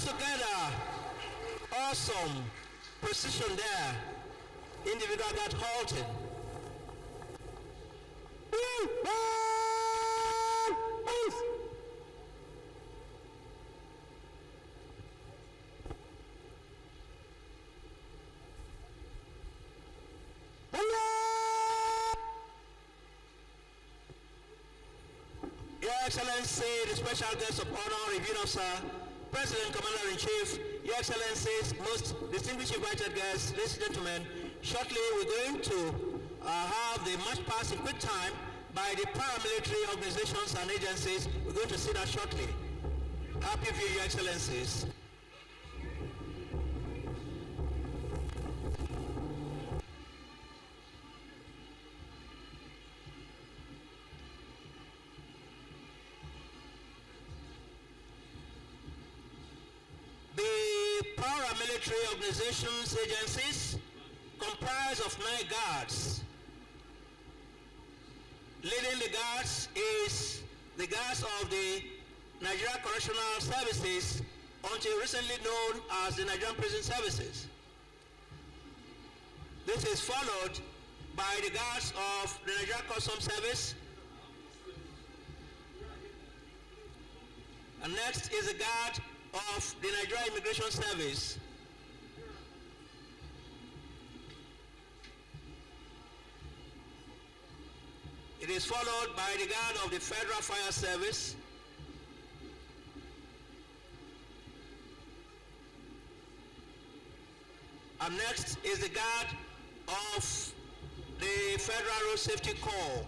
Together. Awesome. Precision there. Individual got halted. Your Excellency, the Special Guest of Honor, Review Officer, President, Commander-in-Chief, Your Excellencies, most distinguished invited guests, ladies and gentlemen, shortly we're going to uh, have the march past in quick time by the paramilitary organizations and agencies. We're going to see that shortly. Happy View, Your Excellencies. The paramilitary organizations, agencies, comprise of nine guards. Leading the guards is the guards of the Nigeria Correctional Services, until recently known as the Nigerian Prison Services. This is followed by the guards of the Nigeria Customs Service. And next is the guard of the Nigeria Immigration Service. It is followed by the guard of the Federal Fire Service. And next is the guard of the Federal Road Safety Corps.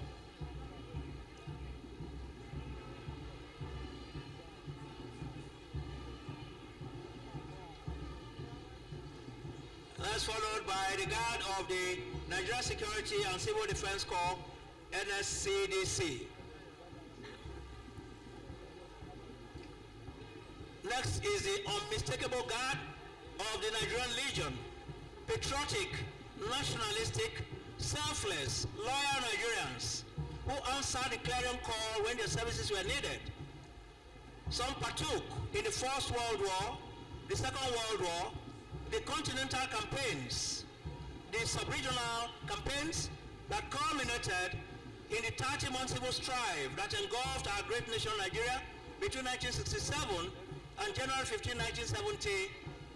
That's followed by the guard of the Nigeria Security and Civil Defense Corps, NSCDC. Next is the unmistakable guard of the Nigerian Legion, patriotic, nationalistic, selfless, loyal Nigerians who answered the clarion call when their services were needed. Some partook in the First World War, the Second World War, the continental campaigns, the sub-regional campaigns that culminated in the 30 month civil strife that engulfed our great nation Nigeria between 1967 and January 15, 1970,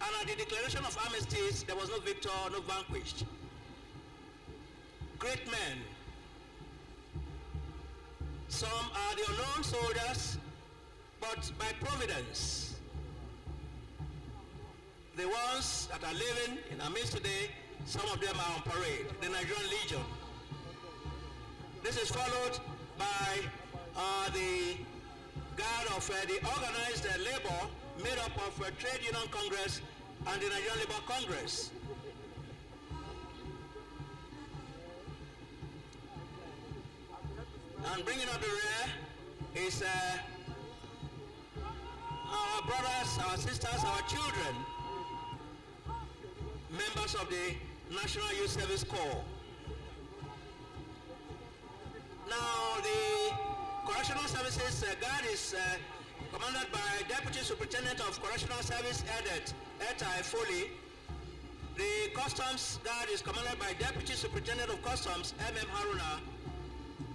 and at the declaration of armistice, there was no victor, no vanquished. Great men. Some are the unknown soldiers, but by providence, the ones that are living in our midst today, some of them are on parade, the Nigerian Legion. This is followed by uh, the guard of uh, the organized uh, labor made up of uh, Trade Union Congress and the Nigerian Labour Congress. And bringing up the rear is uh, our brothers, our sisters, our children, members of the National Youth Service Corps. Now the Correctional Services uh, Guard is uh, commanded by Deputy Superintendent of Correctional Service Edet Etai Foley. The Customs Guard is commanded by Deputy Superintendent of Customs MM Haruna.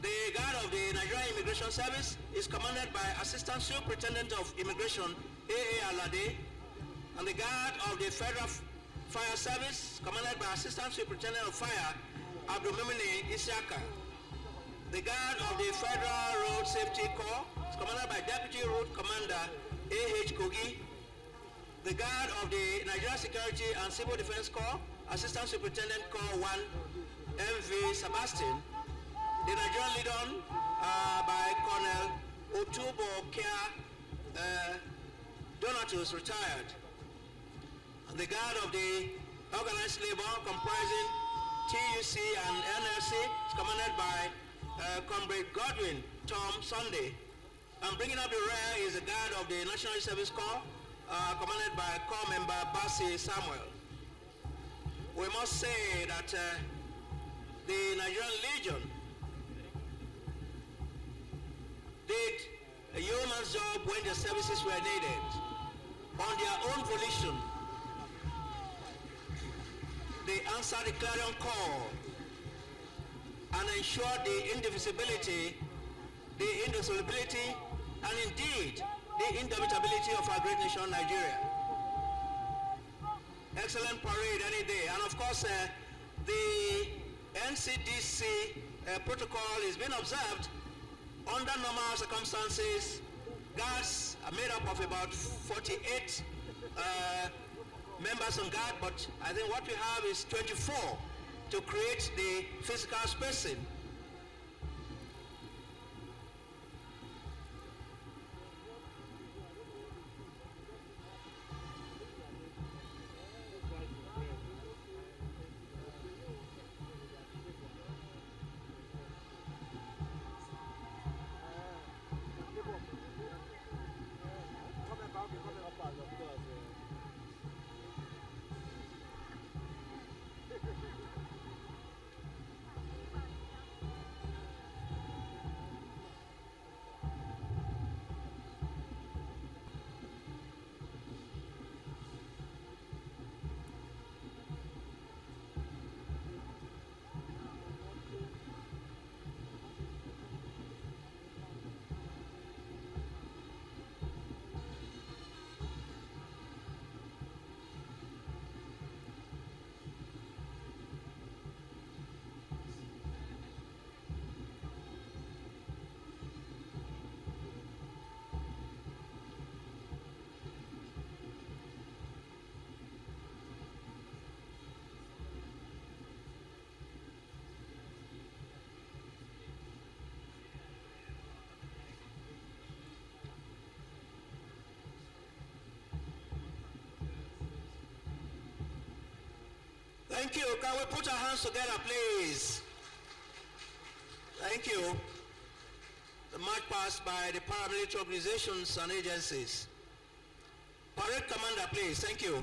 The Guard of the Nigerian Immigration Service is commanded by Assistant Superintendent of Immigration AA Alade. And the Guard of the Federal Fire Service commanded by Assistant Superintendent of Fire Abdulmimini Isiaka. The Guard of the Federal Road Safety Corps commanded by Deputy Road Commander A.H. Kogi. The Guard of the Nigeria Security and Civil Defense Corps, Assistant Superintendent Corps 1, M.V. Sebastian. The Nigerian Legion uh, by Colonel Otubo Kia uh, Donatus, retired. The Guard of the Organized Labor comprising TUC and NLC is commanded by uh, Comrade Godwin Tom Sunday. And bringing up the rear is the guard of the National Service Corps, uh, commanded by Corps member Basi Samuel. We must say that uh, the Nigerian Legion did a yeoman's job when the services were needed. on their own volition, they answered the clarion call and ensure the indivisibility, the indissolubility, and indeed the indomitability of our great nation, Nigeria. Excellent parade any day. And of course, uh, the NCDC uh, protocol is being observed under normal circumstances. Guards are made up of about 48 uh, members on guard, but I think what we have is 24 to create the physical spacing. Thank you. Can we put our hands together, please? Thank you. The march passed by the paramilitary organizations and agencies. Parade commander, please. Thank you.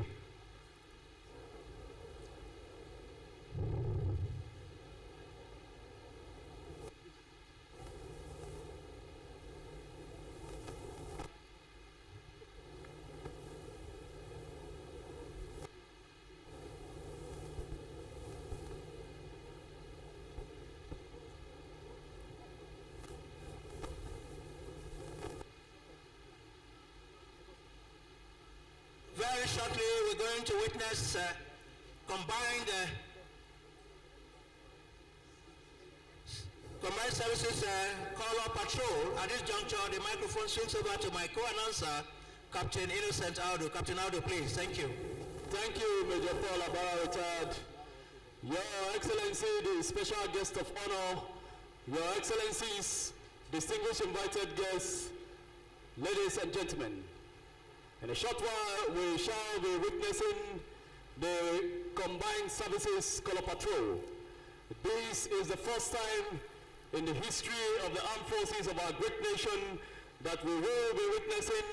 Very shortly, we're going to witness uh, combined uh, combined services uh, color patrol. At this juncture, the microphone swings over to my co-announcer, Captain Innocent Aldo. Captain Aldo, please. Thank you.
Thank you, Major Paul Abara. Your Excellency, the special guest of honor, Your Excellencies, distinguished invited guests, ladies and gentlemen. In a short while, we shall be witnessing the Combined Services Color Patrol. This is the first time in the history of the armed forces of our great nation that we will be witnessing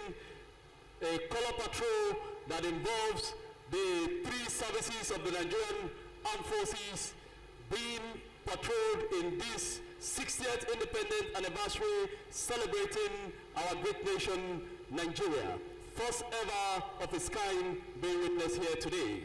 a color patrol that involves the three services of the Nigerian armed forces being patrolled in this 60th independent anniversary celebrating our great nation, Nigeria. First ever of its kind being witnessed here today.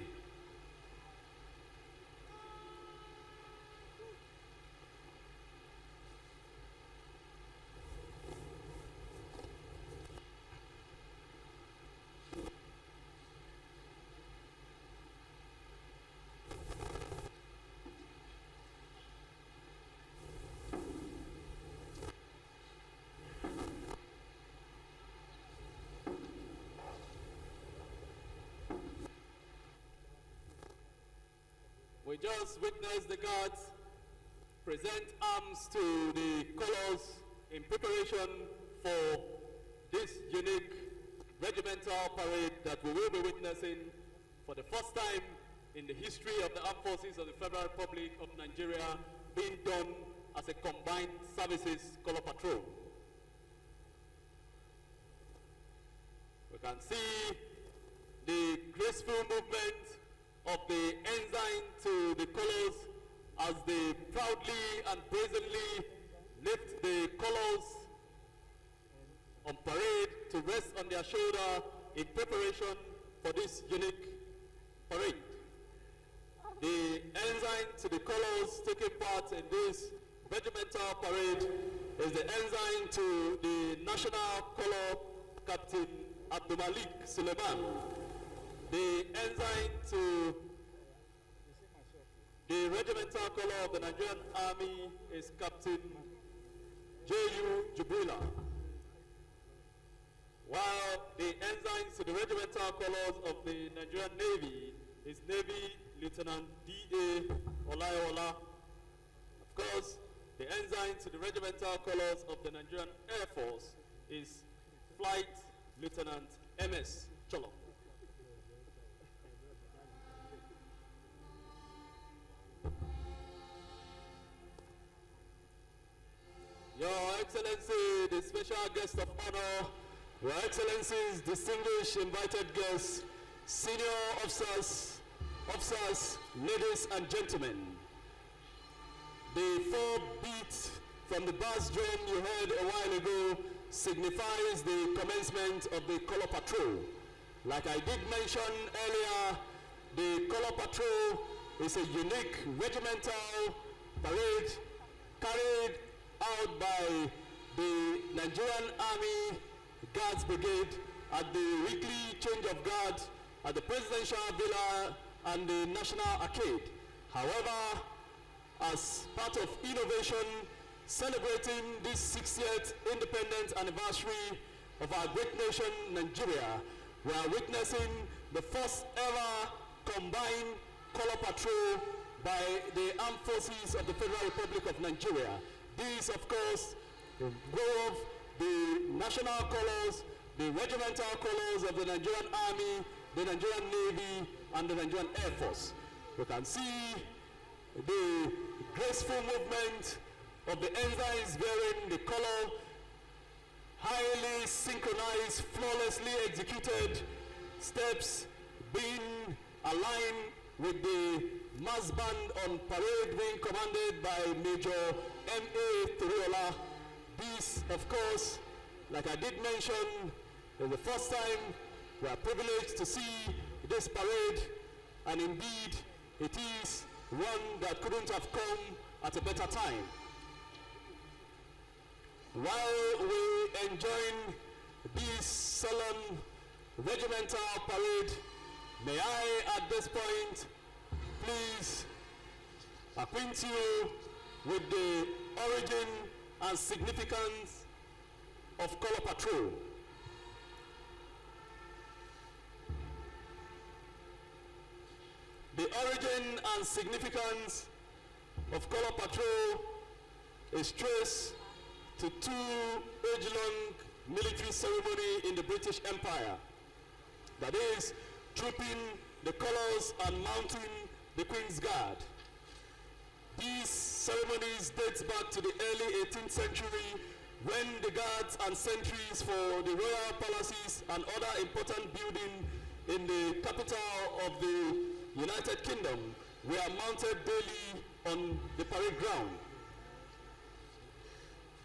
We just witnessed the guards present arms to the colors in preparation for this unique regimental parade that we will be witnessing for the first time in the history of the armed forces of the Federal Republic of Nigeria being done as a combined services color patrol. We can see the graceful movement of the ensign to the colors as they proudly and brazenly lift the colors on parade to rest on their shoulder in preparation for this unique parade. The ensign to the colors taking part in this regimental parade is the ensign to the national color Captain Abdul Abdulmalik Suleiman. The ensign to the regimental color of the Nigerian Army is Captain J.U. Jubrila. While the ensigns to the regimental colors of the Nigerian Navy is Navy Lieutenant D.A. Olayola. Of course, the ensign to the regimental colors of the Nigerian Air Force is Flight Lieutenant M.S. Cholo. Your Excellency, the special guest of honor, Your Excellencies, distinguished invited guests, senior officers, officers, ladies and gentlemen. The four beats from the bass drum you heard a while ago signifies the commencement of the color patrol. Like I did mention earlier, the color patrol is a unique regimental parade carried out by the Nigerian Army Guards Brigade at the weekly change of guard at the Presidential Villa and the National Arcade. However, as part of innovation celebrating this 60th independence anniversary of our great nation, Nigeria, we are witnessing the first ever combined color patrol by the armed forces of the Federal Republic of Nigeria. These, of course, wove the national colors, the regimental colors of the Nigerian Army, the Nigerian Navy, and the Nigerian Air Force. You can see the graceful movement of the ensigns bearing the color, highly synchronized, flawlessly executed steps being aligned with the mass band on parade being commanded by Major M.A. Toriola. This, of course, like I did mention, is the first time we are privileged to see this parade, and indeed, it is one that couldn't have come at a better time. While we enjoy this solemn regimental parade, may I at this point please acquaint you with the origin and significance of Color Patrol. The origin and significance of Color Patrol is traced to two age-long military ceremony in the British Empire. That is, trooping the colors and mounting the Queen's Guard. These ceremonies date back to the early 18th century when the guards and sentries for the royal palaces and other important buildings in the capital of the United Kingdom were mounted daily on the parade ground.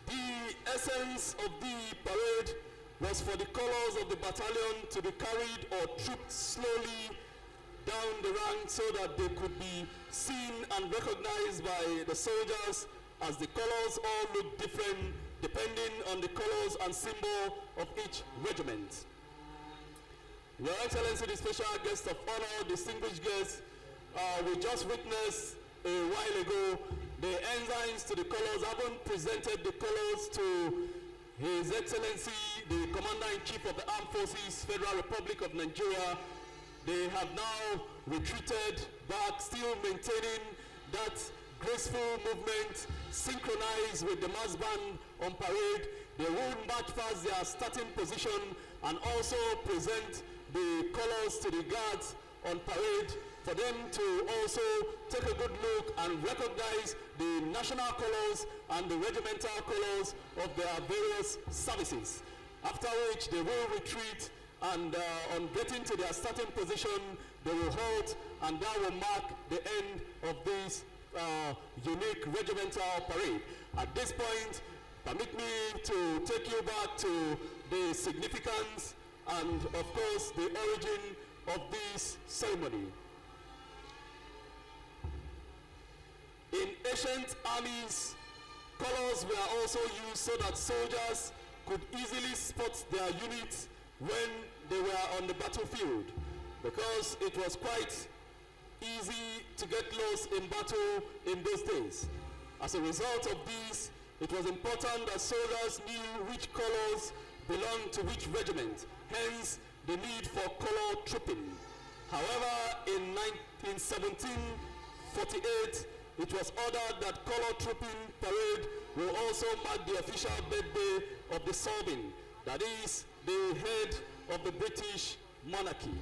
The essence of the parade was for the colors of the battalion to be carried or trooped slowly down the rank so that they could be seen and recognized by the soldiers as the colors all look different depending on the colors and symbol of each regiment. Your Excellency, the special guest of honor, distinguished guests, uh, we just witnessed a while ago the ensigns to the colors haven't presented the colors to His Excellency, the Commander-in-Chief of the Armed Forces, Federal Republic of Nigeria. They have now retreated back, still maintaining that graceful movement synchronized with the mass band on parade. They will march past their starting position and also present the colors to the guards on parade for them to also take a good look and recognize the national colors and the regimental colors of their various services. After which they will retreat and uh, on getting to their starting position, they will halt and that will mark the end of this uh, unique regimental parade. At this point, permit me to take you back to the significance and of course the origin of this ceremony. In ancient armies, colors were also used so that soldiers could easily spot their units when they were on the battlefield because it was quite easy to get lost in battle in those days. As a result of this, it was important that soldiers knew which colors belonged to which regiment, hence the need for color trooping. However, in 1748, it was ordered that color trooping parade will also mark the official birthday of the sovereign, that is, the head of the British monarchy.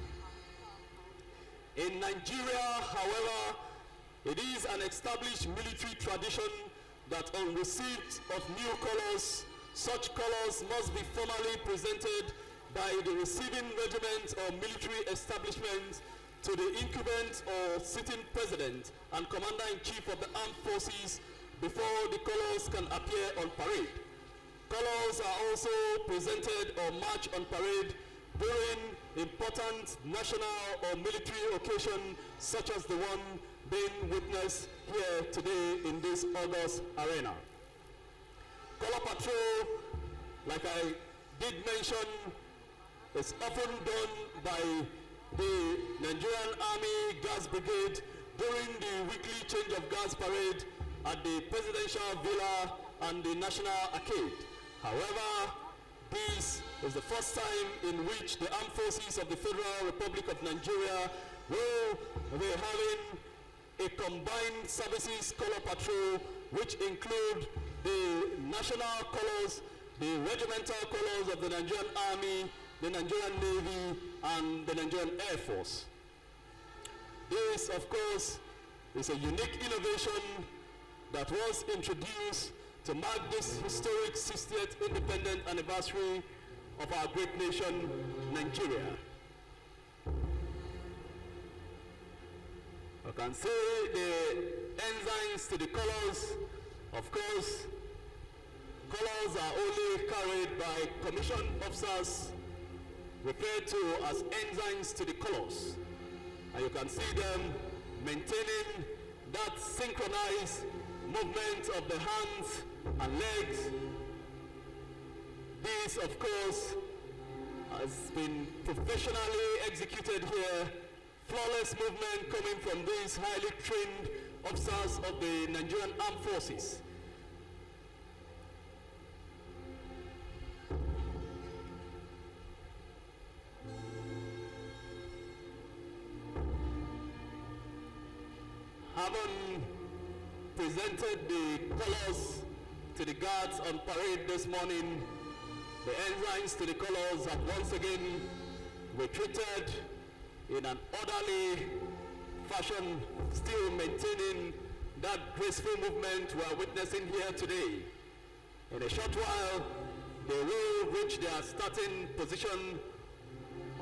In Nigeria, however, it is an established military tradition that on receipt of new colors, such colors must be formally presented by the receiving regiment or military establishment to the incumbent or sitting president and commander-in-chief of the armed forces before the colors can appear on parade. Colors are also presented or march on parade during important national or military occasion such as the one being witnessed here today in this August arena. Color patrol, like I did mention, is often done by the Nigerian Army Guards Brigade during the weekly change of gas parade at the Presidential Villa and the National Arcade. However, this is the first time in which the armed forces of the Federal Republic of Nigeria will be having a combined services color patrol which include the national colors, the regimental colors of the Nigerian Army, the Nigerian Navy, and the Nigerian Air Force. This, of course, is a unique innovation that was introduced to mark this historic 60th independent anniversary of our great nation, Nigeria. You can see the ensigns to the colors. Of course, colors are only carried by commissioned officers referred to as ensigns to the colors. And you can see them maintaining that synchronized movement of the hands and legs. This, of course, has been professionally executed here. Flawless movement coming from these highly trained officers of the Nigerian Armed Forces. Having presented the colors to the guards on parade this morning, the ensigns to the colors have once again retreated in an orderly fashion, still maintaining that graceful movement we are witnessing here today. In a short while, they will reach their starting position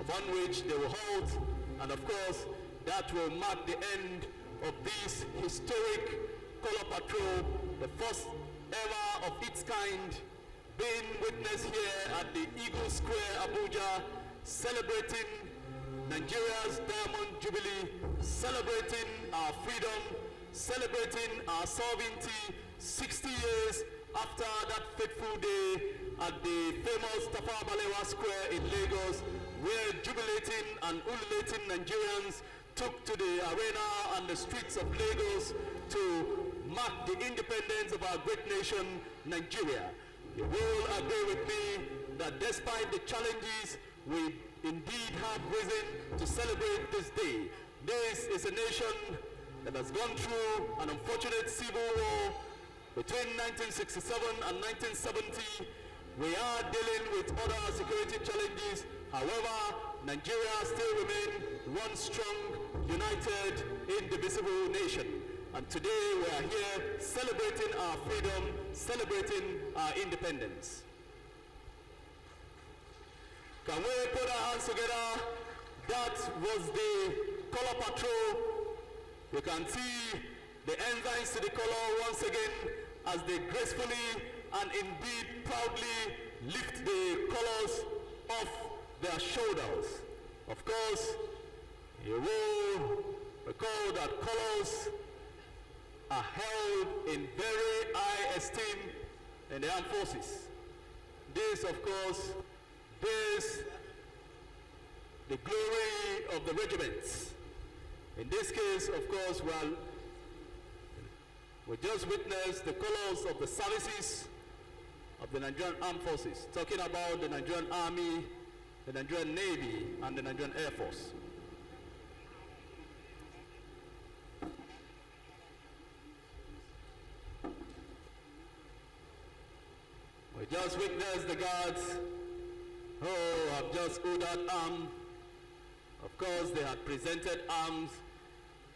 upon which they will halt, and of course, that will mark the end of this historic color patrol, the first ever of its kind, being witnessed here at the Eagle Square, Abuja, celebrating Nigeria's Diamond Jubilee, celebrating our freedom, celebrating our sovereignty 60 years after that fateful day at the famous Tafawa Balewa Square in Lagos, where jubilating and ululating Nigerians took to the arena and the streets of Lagos to mark the independence of our great nation, Nigeria. You will agree with me that despite the challenges, we indeed have risen to celebrate this day. This is a nation that has gone through an unfortunate civil war between 1967 and 1970. We are dealing with other security challenges. However, Nigeria still remains one strong, united, indivisible nation. And today we are here celebrating our freedom, celebrating our independence. Can we put our hands together? That was the color patrol. You can see the ensigns to the color once again as they gracefully and indeed proudly lift the colors off their shoulders. Of course, you will recall that colors are held in very high esteem in the armed forces. This, of course, is the glory of the regiments. In this case, of course, well, we just witnessed the colors of the services of the Nigerian Armed Forces, talking about the Nigerian Army, the Nigerian Navy, and the Nigerian Air Force. We just witnessed the guards who oh, have just ordered arms. Of course, they had presented arms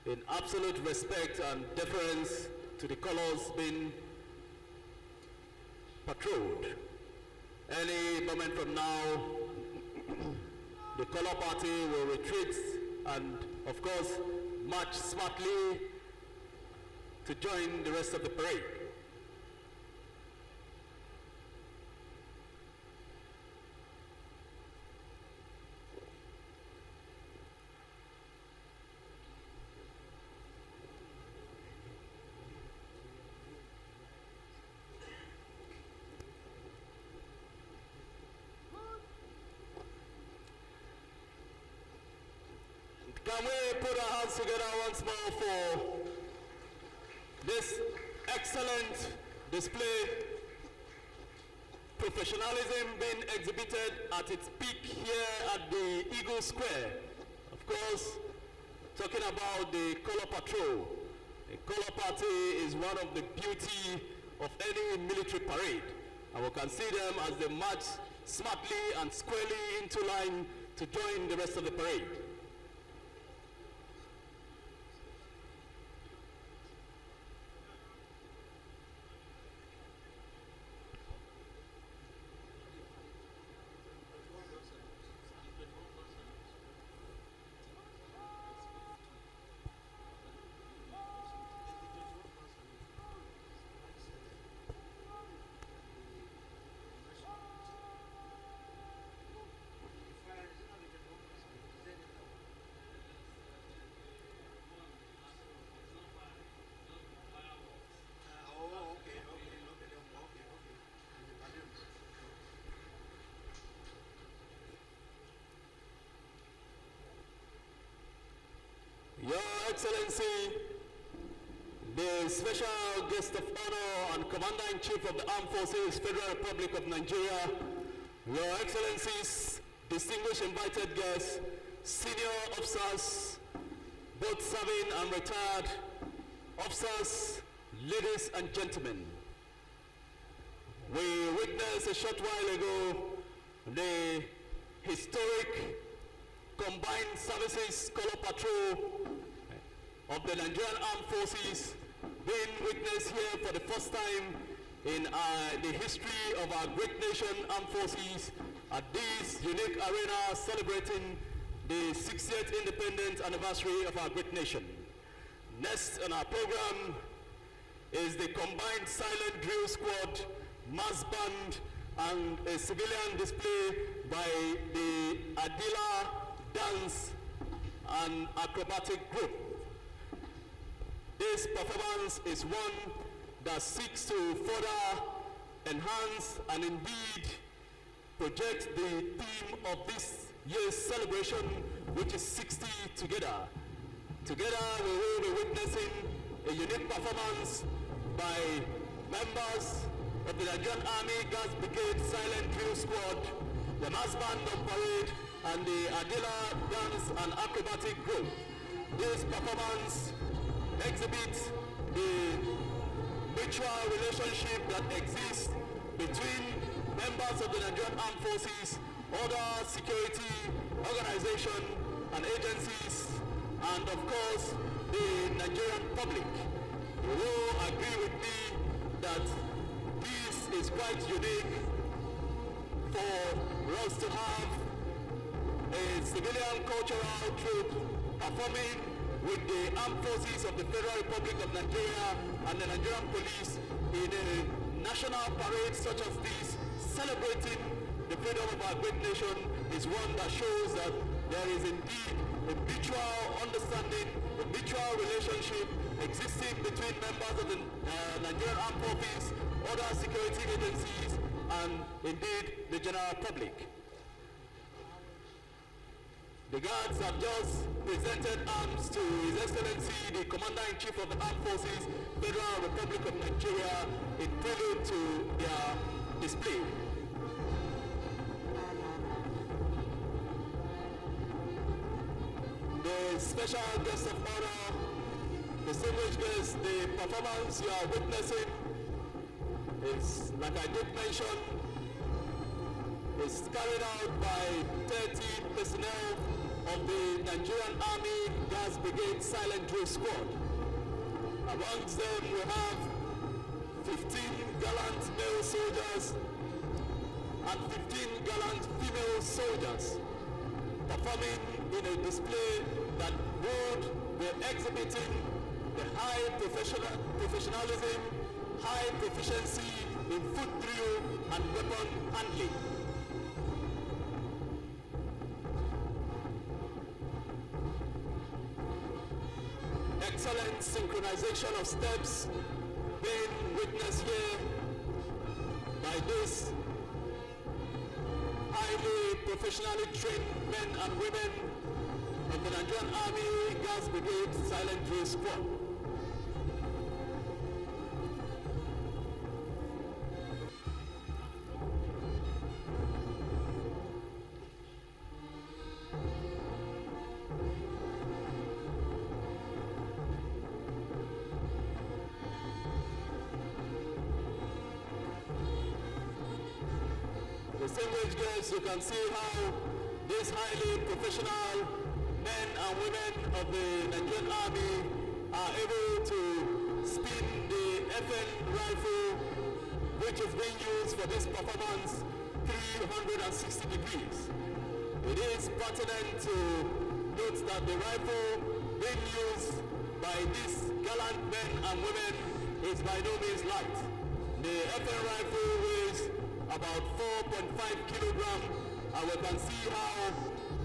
in absolute respect and deference to the colors being patrolled. Any moment from now, the color party will retreat and, of course, march smartly to join the rest of the parade. Can we put our hands together once more for this excellent display? Professionalism being exhibited at its peak here at the Eagle Square. Of course, talking about the color patrol. The color party is one of the beauty of any military parade. And we can see them as they march smartly and squarely into line to join the rest of the parade. Your Excellency, the special guest of honor and Commander-in-Chief of the Armed Forces, Federal Republic of Nigeria, Your Excellencies, distinguished invited guests, senior officers, both serving and retired officers, ladies and gentlemen. We witnessed a short while ago the historic combined services color patrol of the Nigerian Armed Forces being witnessed here for the first time in uh, the history of our great nation armed forces at this unique arena celebrating the 60th independence anniversary of our great nation. Next on our program is the combined silent drill squad, mass band, and a civilian display by the Adila Dance and Acrobatic Group. This performance is one that seeks to further enhance and indeed project the theme of this year's celebration, which is 60 Together. Together we will be witnessing a unique performance by members of the Nigerian Army Guards Brigade Silent Drill Squad, the Mass Band of Parade, and the Adila Dance and Acrobatic Group. This performance exhibits the mutual relationship that exists between members of the Nigerian Armed Forces, other security organizations and agencies, and of course the Nigerian public. You will agree with me that this is quite unique for us to have a civilian cultural troop performing with the armed forces of the Federal Republic of Nigeria and the Nigerian police in a national parade such as this, celebrating the freedom of our great nation is one that shows that there is indeed a mutual understanding, a mutual relationship existing between members of the uh, Nigerian Armed Forces, other security agencies, and indeed the general public. The guards have just presented arms to His Excellency the Commander-in-Chief of the Armed Forces, Federal Republic of Nigeria, in prelude to their display. The special guest of honor, distinguished guests, the performance you are witnessing is, like I did mention, is carried out by 30 personnel of the Nigerian Army Guards Brigade Silent Drill Squad. Amongst them we have 15 gallant male soldiers and 15 gallant female soldiers performing in a display that would be exhibiting the high professional, professionalism, high proficiency in foot drill and weapon handling. Of steps being witnessed here by this highly professionally trained men and women of the Nigerian Army Guards Brigade Silent Drill Squad. Can see how these highly professional men and women of the Nigerian Army are able to spin the FN rifle which is being used for this performance 360 degrees. It is pertinent to note that the rifle being used by these gallant men and women is by no means light. The FN rifle weighs about 4.5 kilogram and we can see how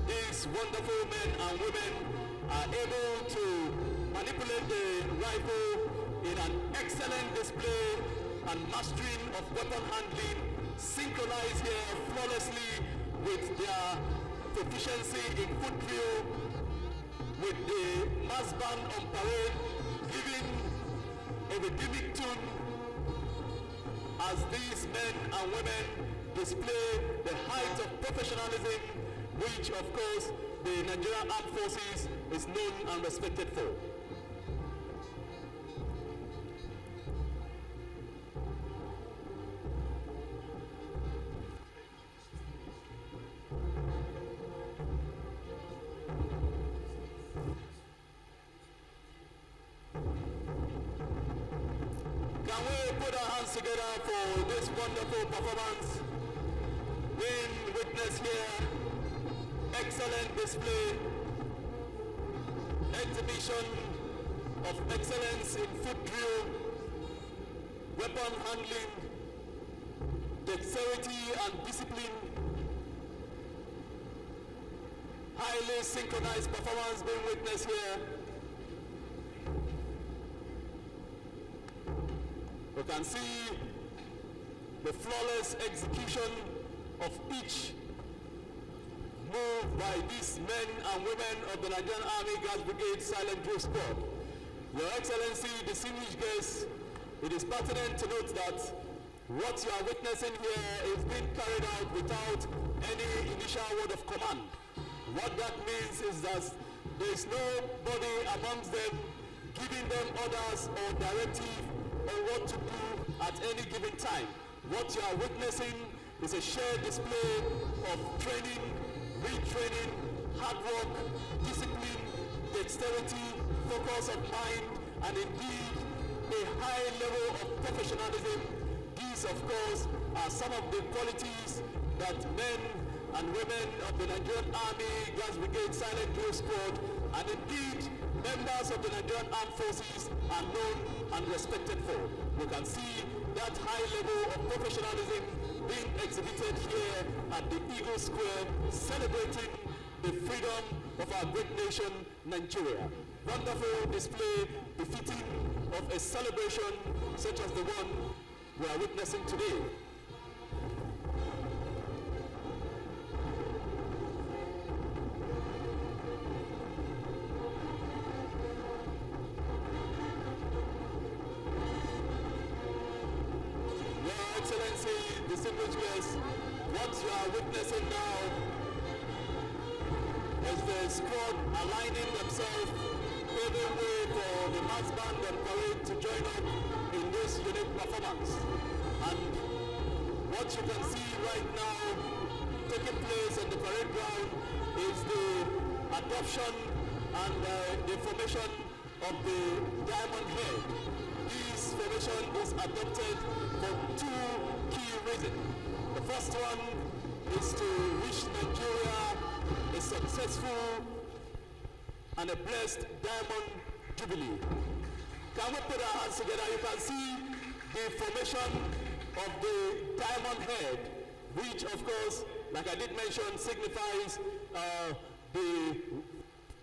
these wonderful men and women are able to manipulate the rifle in an excellent display and mastering of weapon handling synchronized here flawlessly with their proficiency in foot drill with the mass band on parade giving a rhythmic tune as these men and women display the height of professionalism which of course the Nigerian Armed Forces is known and respected for. Can we put our hands together for this wonderful performance? Witnessed here, excellent display, exhibition of excellence in foot drill, weapon handling, dexterity and discipline, highly synchronized performance being witnessed here. You can see the flawless execution of each move by these men and women of the Nigerian Army Guards Brigade Silent Drill Squad. Your Excellency, distinguished guests, it is pertinent to note that what you are witnessing here is being carried out without any initial word of command. What that means is that there is nobody amongst them giving them orders or directive on what to do at any given time. What you are witnessing is a shared display of training, retraining, hard work, discipline, dexterity, focus of mind, and indeed a high level of professionalism. These, of course, are some of the qualities that men and women of the Nigerian Army Guards Brigade Silent Drill Squad and indeed members of the Nigerian Armed Forces are known and respected for. You can see that high level of professionalism being exhibited here at the Eagle Square celebrating the freedom of our great nation, Nigeria. Wonderful display befitting of a celebration such as the one we are witnessing today. Your Excellency, distinguished guests, what you are witnessing now is the squad aligning themselves, paving way for the mass band and parade to join up in this unique performance. And what you can see right now taking place on the parade ground is the adoption and uh, the formation of the diamond head. This formation is adopted for two key reasons. The first one is to wish Nigeria a successful and a blessed diamond jubilee. Can we put our hands together? You can see the formation of the diamond head, which of course, like I did mention, signifies uh, the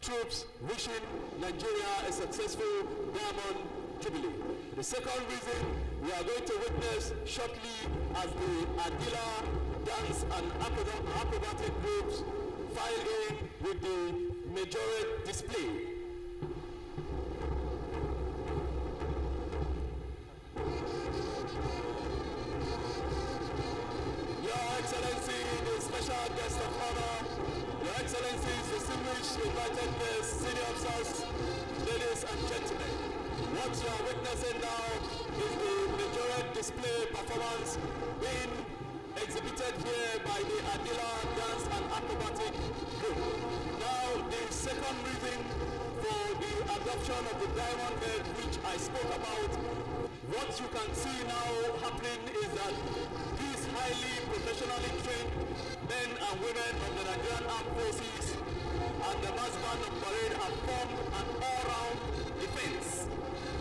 troops wishing Nigeria a successful diamond jubilee. The second reason we are going to witness shortly as the Adila dance and acrobat- acrobatic groups file in with the majority display. Your Excellency, the special guest of honor, Excellencies, distinguished invited guests, senior officers, ladies and gentlemen. What you are witnessing now is the majority display performance being exhibited here by the Adila Dance and Acrobatic Group. Now, the second reason for the adoption of the diamond head, which I spoke about, what you can see now happening is that these highly professionally trained men and women of the Nigerian Armed Forces and the mass band of parade have formed an all-round defense.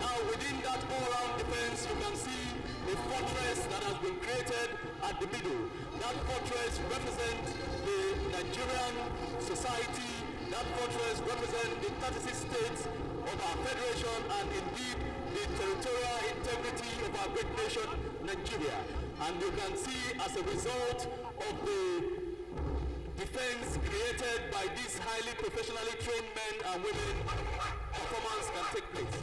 Now within that all-round defense you can see a fortress that has been created at the middle. That fortress represents the Nigerian society. That fortress represents the 36 states of our federation and indeed the territorial integrity of our great nation, Nigeria. And you can see as a result of the defense created by these highly professionally trained men and women, performance can take place.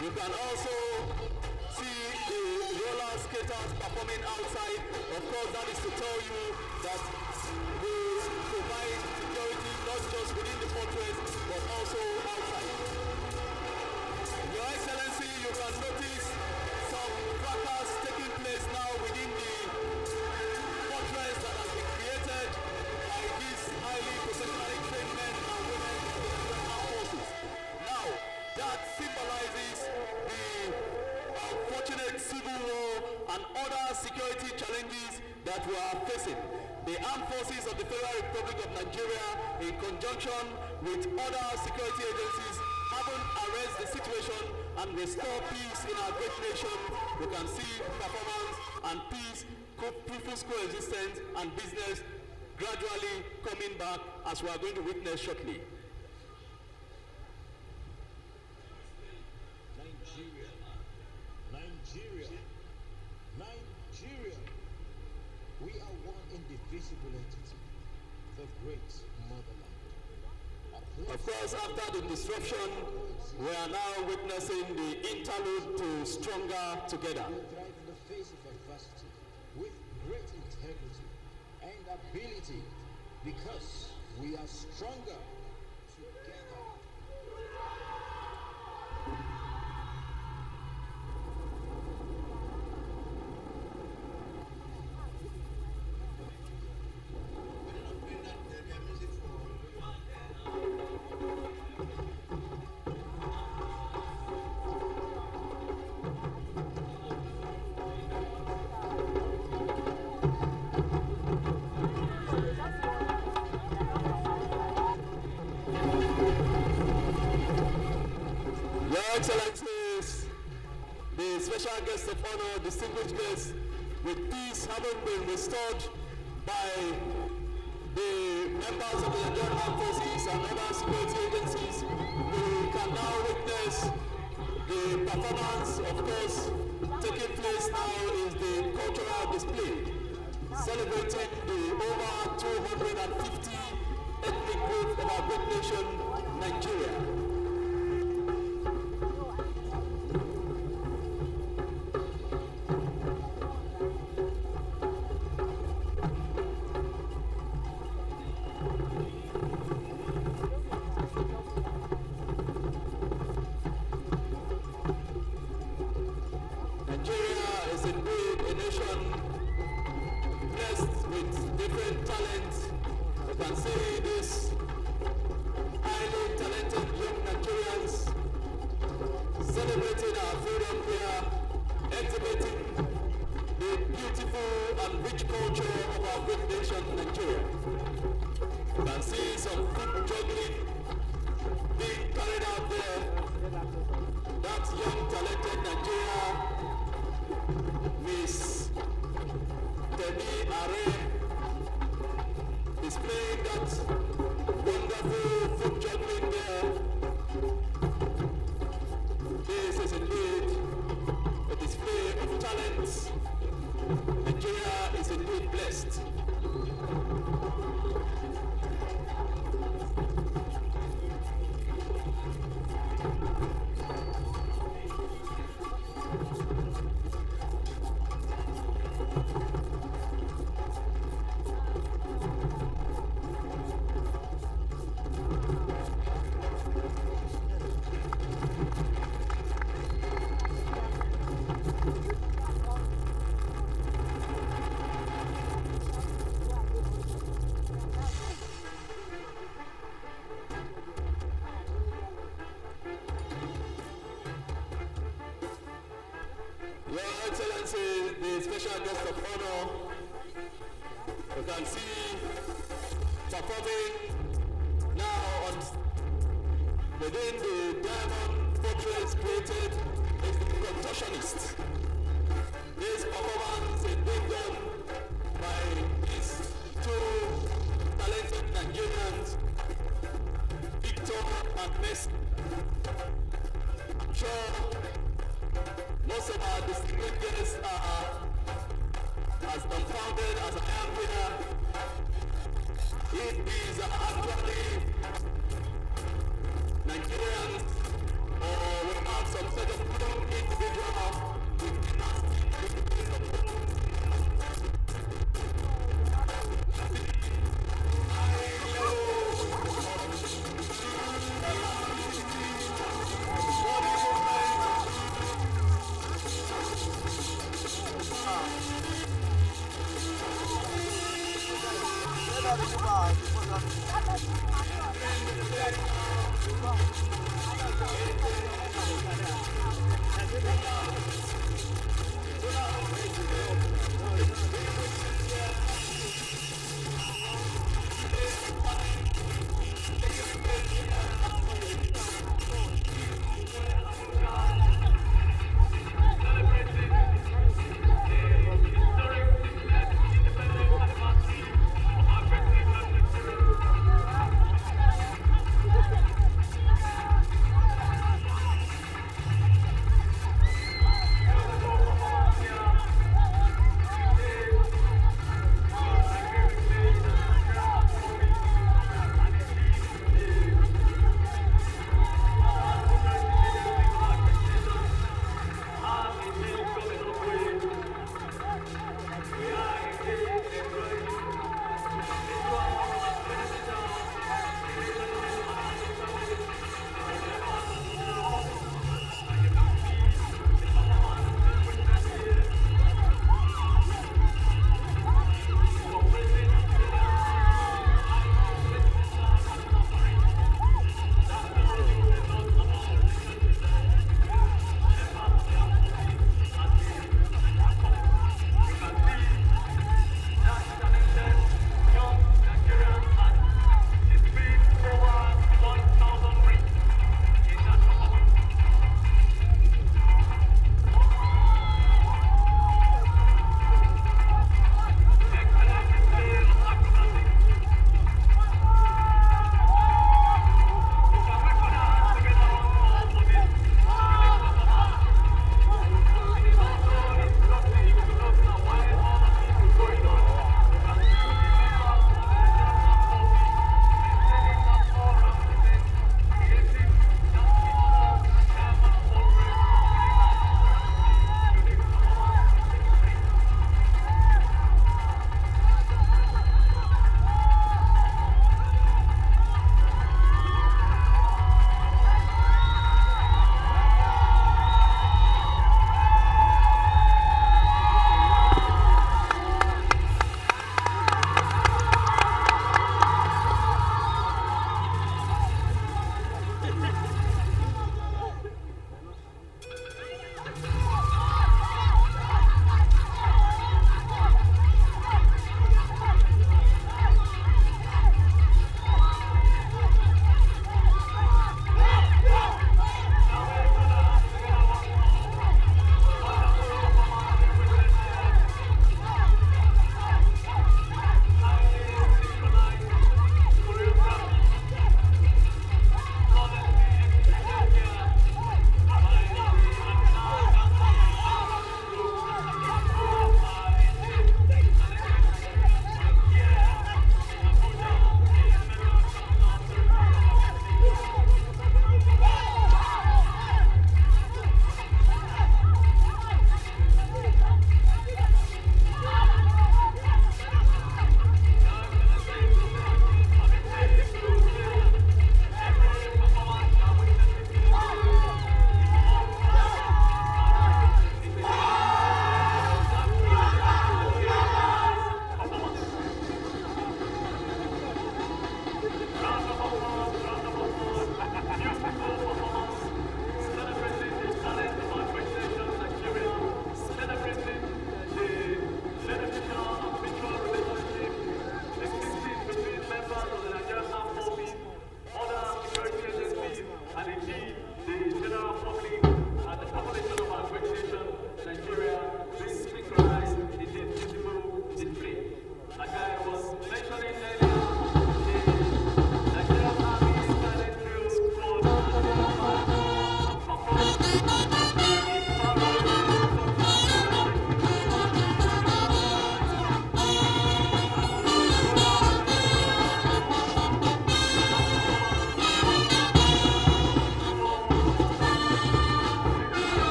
You can also see the roller skaters performing outside. Of course, that is to tell you facing. The armed forces of the Federal Republic of Nigeria, in conjunction with other security agencies, haven't arrested the situation and restore peace in our great nation. We can see performance and peace, people's coexistence and business gradually coming back as we are going to witness shortly. Of course, after the disruption, we are now witnessing the interlude to stronger together.
in the face of adversity with great integrity and ability because we are stronger
having been restored by the members of the Nigerian Armed Forces and other security agencies, we can now witness the performance, of course, taking place now is the cultural display, celebrating the over 250 ethnic group of our great nation. Nigeria the special guest of honor, you can see performing now on within the diamond fortress created is the contortionist. This performance is being done by these two talented Nigerians, Victor and Messi. I'm sure most of our distinguished are as dumbfounded as I am here. If are actually Nigerians or we have some sort of young individual with dynasty
invite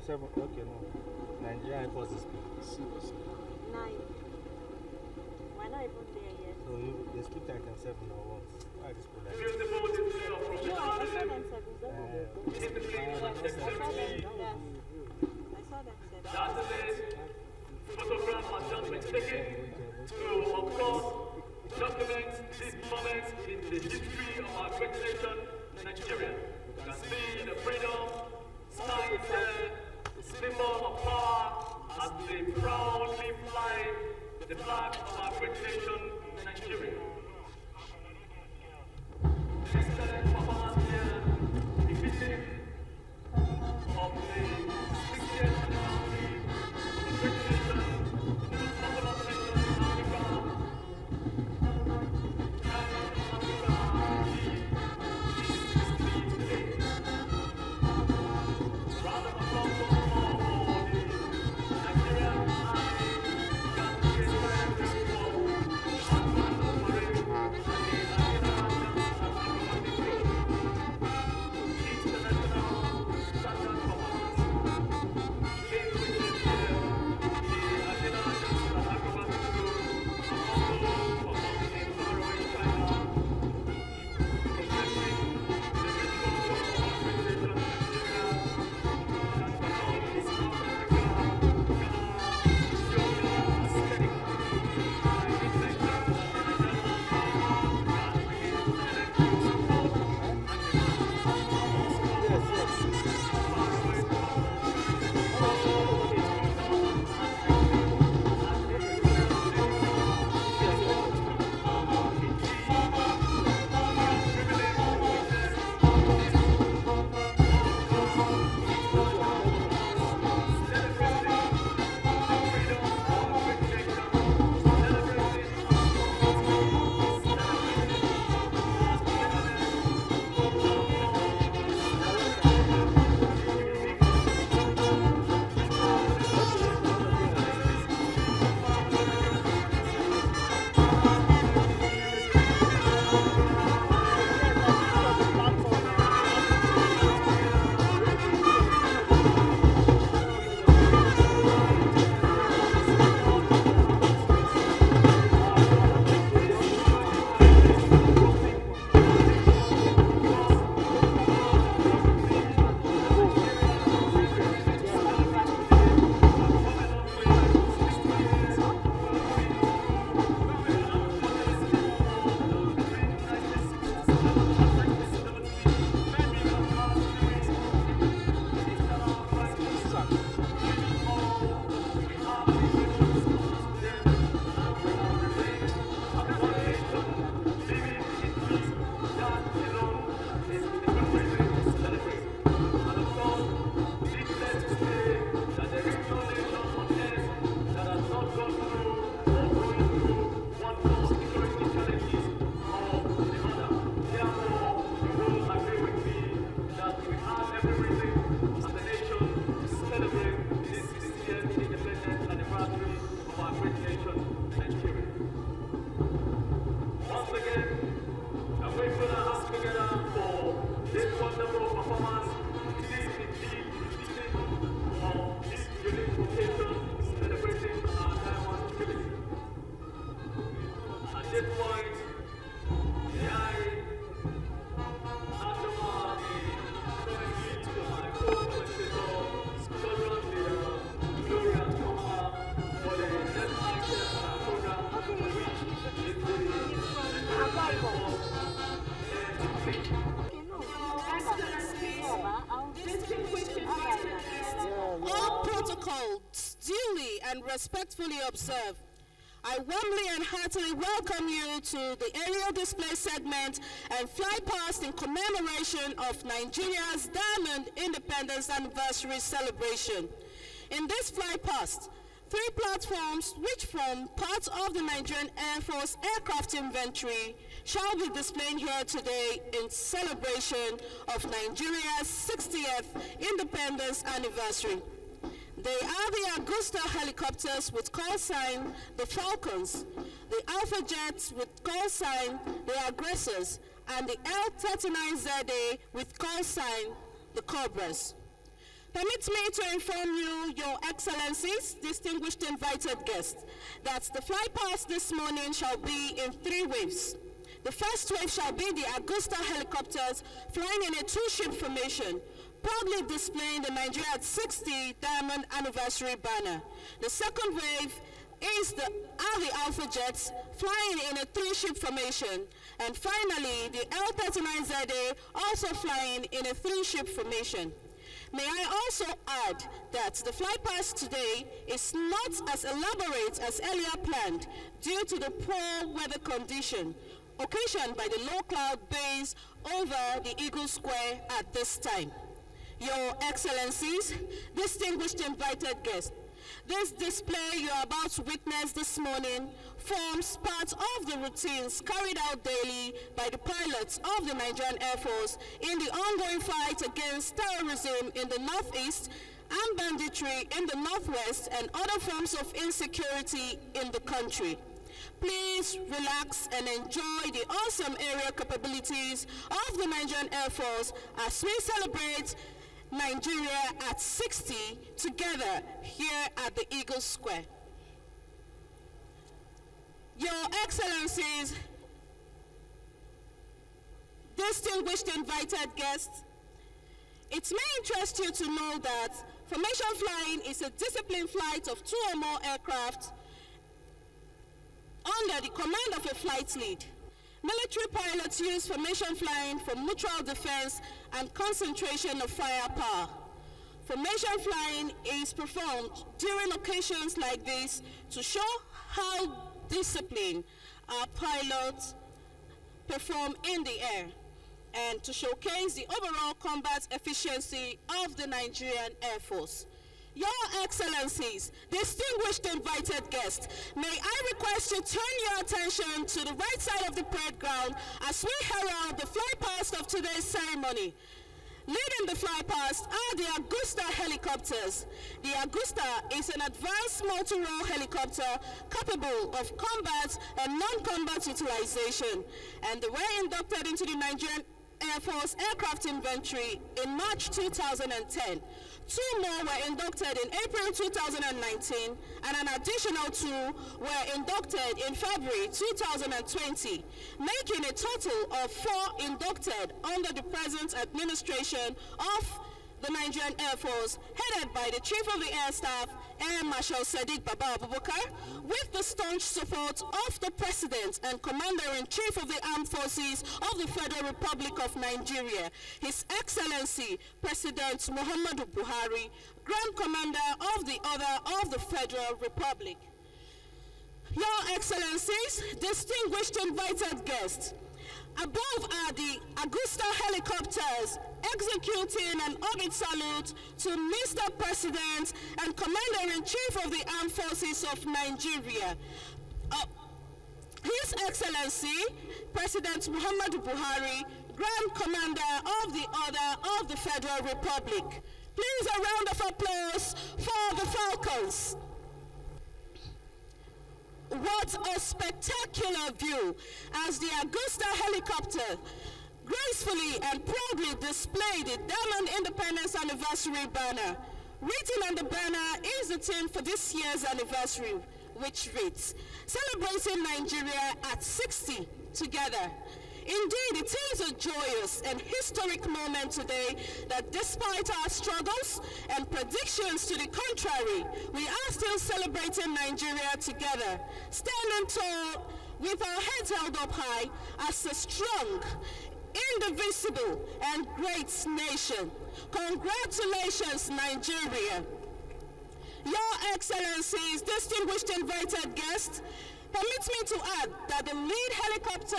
seven. Okay, no. Nigerian Air Force is six.
Nine. We're not even there yet.
So you, the
script I can seven or what? Why are these
people and
respectfully observed. I warmly and heartily welcome you to the aerial display segment and fly past in commemoration of Nigeria's Diamond Independence Anniversary celebration. In this fly past, three platforms which form part of the Nigerian Air Force aircraft inventory shall be displayed here today in celebration of Nigeria's 60th independence anniversary. They are the Agusta helicopters with call sign the Falcons, the Alpha jets with call sign the Aggressors, and the L-39ZA with call sign the Cobras. Permit me to inform you, Your Excellencies, distinguished invited guests, that the fly past this morning shall be in three waves. The first wave shall be the Agusta helicopters flying in a two-ship formation, proudly displaying the Nigeria at 60 Diamond Anniversary banner. The second wave is the, are the Alpha jets flying in a three-ship formation. And finally, the L-39ZA also flying in a three-ship formation. May I also add that the fly past today is not as elaborate as earlier planned due to the poor weather condition occasioned by the low cloud base over the Eagle Square at this time. Your Excellencies, distinguished invited guests, this display you are about to witness this morning forms part of the routines carried out daily by the pilots of the Nigerian Air Force in the ongoing fight against terrorism in the northeast and banditry in the northwest and other forms of insecurity in the country. Please relax and enjoy the awesome aerial capabilities of the Nigerian Air Force as we celebrate Nigeria at 60 together here at the Eagle Square. Your Excellencies, distinguished invited guests, it may interest you to know that formation flying is a disciplined flight of two or more aircraft under the command of a flight lead. Military pilots use formation flying for mutual defense and concentration of firepower. Formation flying is performed during occasions like this to show how disciplined our pilots perform in the air and to showcase the overall combat efficiency of the Nigerian Air Force. Your Excellencies, distinguished invited guests, may I request you turn your attention to the right side of the parade ground as we herald the fly past of today's ceremony. Leading the fly past are the Agusta helicopters. The Agusta is an advanced multi-role helicopter capable of combat and non-combat utilization, and they were inducted into the Nigerian Air Force aircraft inventory in March 2010. Two more were inducted in April 2019, and an additional two were inducted in February 2020, making a total of four inducted under the present administration of the Nigerian Air Force, headed by the Chief of the Air Staff, Air Marshal Sadiq Baba Abubakar, with the staunch support of the President and Commander-in-Chief of the Armed Forces of the Federal Republic of Nigeria, His Excellency President Muhammadu Buhari, Grand Commander of the Order of the Federal Republic. Your Excellencies, distinguished invited guests, Above are the Agusta helicopters executing an orbit salute to Mr. President and Commander-in-Chief of the Armed Forces of Nigeria. Uh, His Excellency, President Muhammadu Buhari, Grand Commander of the Order of the Federal Republic. Please a round of applause for the Falcons. What a spectacular view as the Agusta helicopter gracefully and proudly displayed the Diamond Independence Anniversary banner. Written on the banner is the theme for this year's anniversary, which reads, Celebrating Nigeria at 60 together. Indeed, it is a joyous and historic moment today that despite our struggles and predictions to the contrary, we are still celebrating Nigeria together, standing tall with our heads held up high as a strong, indivisible, and great nation. Congratulations, Nigeria. Your Excellencies, distinguished invited guests, permit me to add that the lead helicopter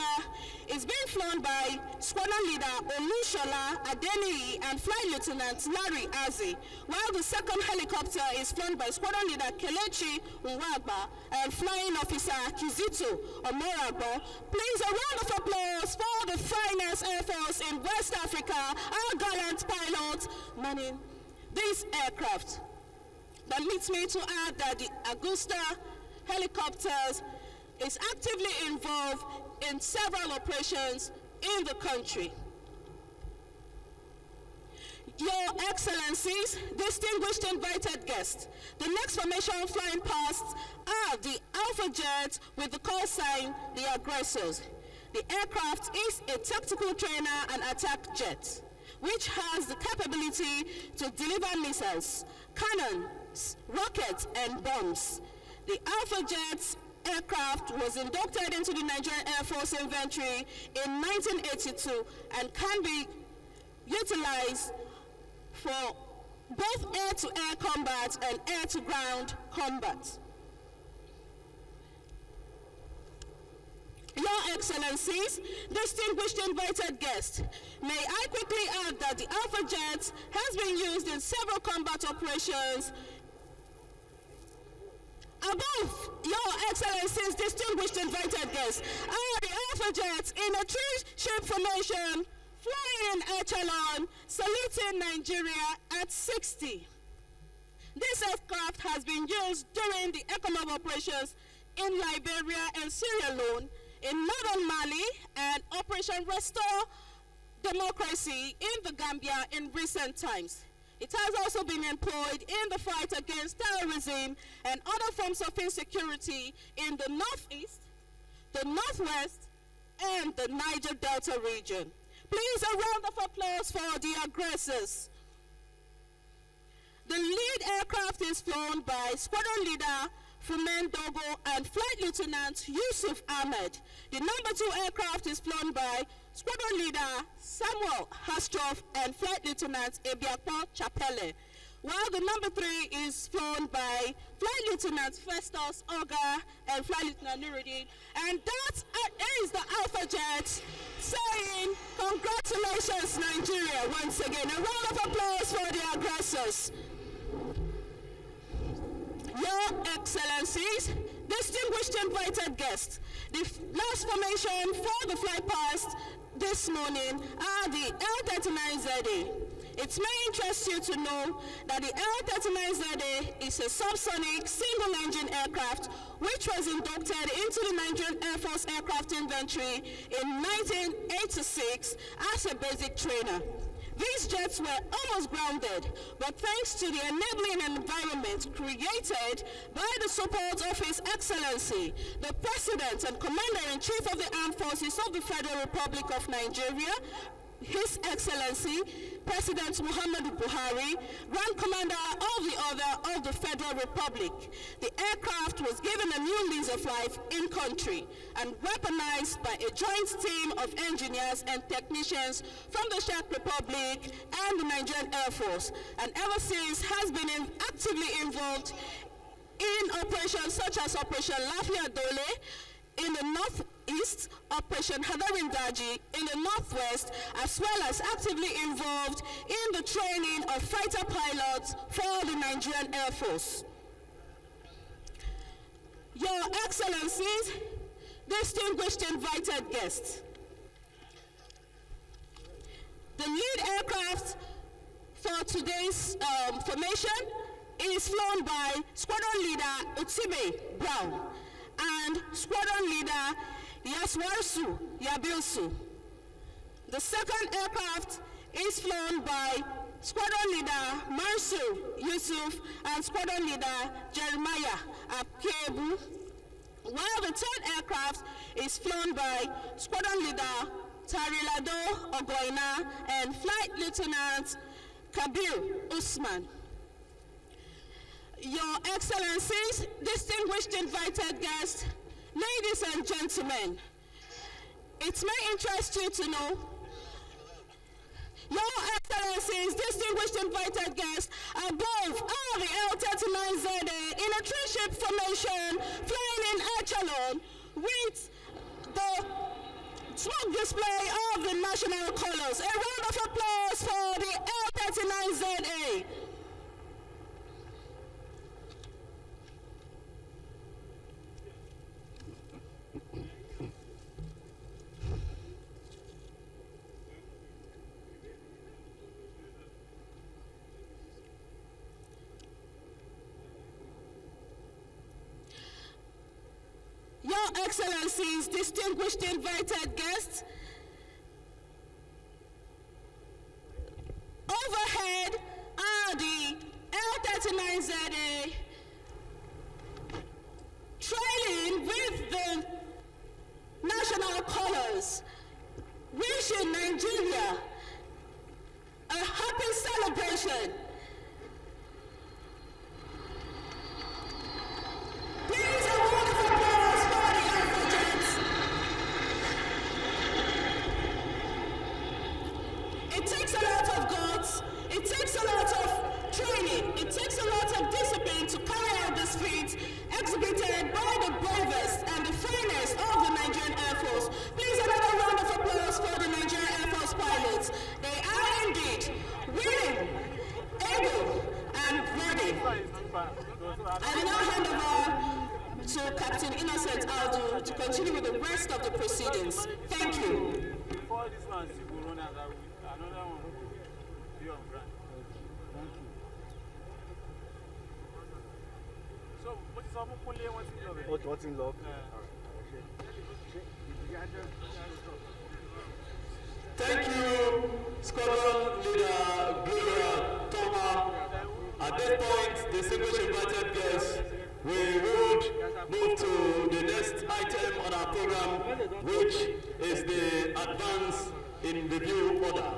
is being flown by Squadron Leader Olushola Adeniyi and Flight Lieutenant Larry Azi, while the second helicopter is flown by Squadron Leader Kelechi Nwagba and Flying Officer Kizito Omoragbo. Please, a round of applause for the finest Air Force in West Africa, our gallant pilots manning these aircraft. Permit me to add that the Agusta helicopters is actively involved in several operations in the country. Your Excellencies, distinguished invited guests, the next formation flying past are the Alpha Jets with the call sign the aggressors. The aircraft is a tactical trainer and attack jet, which has the capability to deliver missiles, cannons, rockets, and bombs. The Alpha Jets aircraft was inducted into the Nigerian Air Force inventory in 1982 and can be utilized for both air-to-air combat and air-to-ground combat. Your Excellencies, distinguished invited guests, may I quickly add that the Alpha Jet has been used in several combat operations Above, Your Excellencies, distinguished invited guests, are the Alpha Jets in a three-ship formation, flying in echelon, saluting Nigeria at 60. This aircraft has been used during the ECOMOG operations in Liberia and Sierra Leone, in northern Mali, and Operation Restore Democracy in the Gambia in recent times. It has also been employed in the fight against terrorism and other forms of insecurity in the northeast, the northwest, and the Niger Delta region. Please, a round of applause for the aggressors. The lead aircraft is flown by Squadron Leader Fumen Dogo and Flight Lieutenant Yusuf Ahmed. The number two aircraft is flown by Squadron Leader Samuel Hastroff and Flight Lieutenant Ebiakpo Chapele. While the number three is flown by Flight Lieutenant Festus Oga and Flight Lieutenant Nuruddin. And that is the Alpha Jet saying, congratulations Nigeria once again. A round of applause for the aggressors. Your Excellencies, distinguished invited guests, the last formation for the flight past this morning are the L39ZA. It may interest you to know that the L-39ZA is a subsonic single-engine aircraft which was inducted into the Nigerian Air Force aircraft inventory in 1986 as a basic trainer. These jets were almost grounded, but thanks to the enabling environment created by the support of His Excellency, the President and Commander-in-Chief of the Armed Forces of the Federal Republic of Nigeria, his Excellency, President Muhammadu Buhari, Grand Commander of the Order of the Federal Republic. The aircraft was given a new lease of life in country and weaponized by a joint team of engineers and technicians from the Czech Republic and the Nigerian Air Force, and ever since has been in, actively involved in operations such as Operation Lafia Dole, in the northeast, Operation Hadarin Daji in the northwest, as well as actively involved in the training of fighter pilots for the Nigerian Air Force. Your Excellencies, distinguished invited guests, the lead aircraft for today's um, formation is flown by Squadron Leader Utime Brown and Squadron Leader Yaswarsu Yabilsu. The second aircraft is flown by Squadron Leader Marsu Yusuf and Squadron Leader Jeremiah Akebu, while the third aircraft is flown by Squadron Leader Tarilado Ogoina and Flight Lieutenant Kabir Usman. Your Excellencies, distinguished invited guests, ladies and gentlemen, it may interest you to know your Excellencies, distinguished invited guests, above are the L-39ZA in a three-ship formation, flying in echelon with the smoke display of the national colors. A round of applause for the L-39ZA. Your Excellencies, distinguished invited guests, overhead are the L39ZA trailing with the national colors, wishing Nigeria a happy celebration. Please, a round of applause for the Africans. It takes a lot of guts, it takes a lot of training, it takes a lot of discipline to carry out this feat exhibited by the bravest and the finest of the Nigerian Air Force. Please, another round of applause for the Nigerian Air Force pilots. They are indeed willing, able, and ready. I now hand over to Captain Innocent Aldo to continue with the rest of the proceedings. Thank you.
What's in love?
Thank you, Squadron Leader Gloria Toma. At this point, distinguished invited guests, we would move to the next item on our program, which is the advance in review order.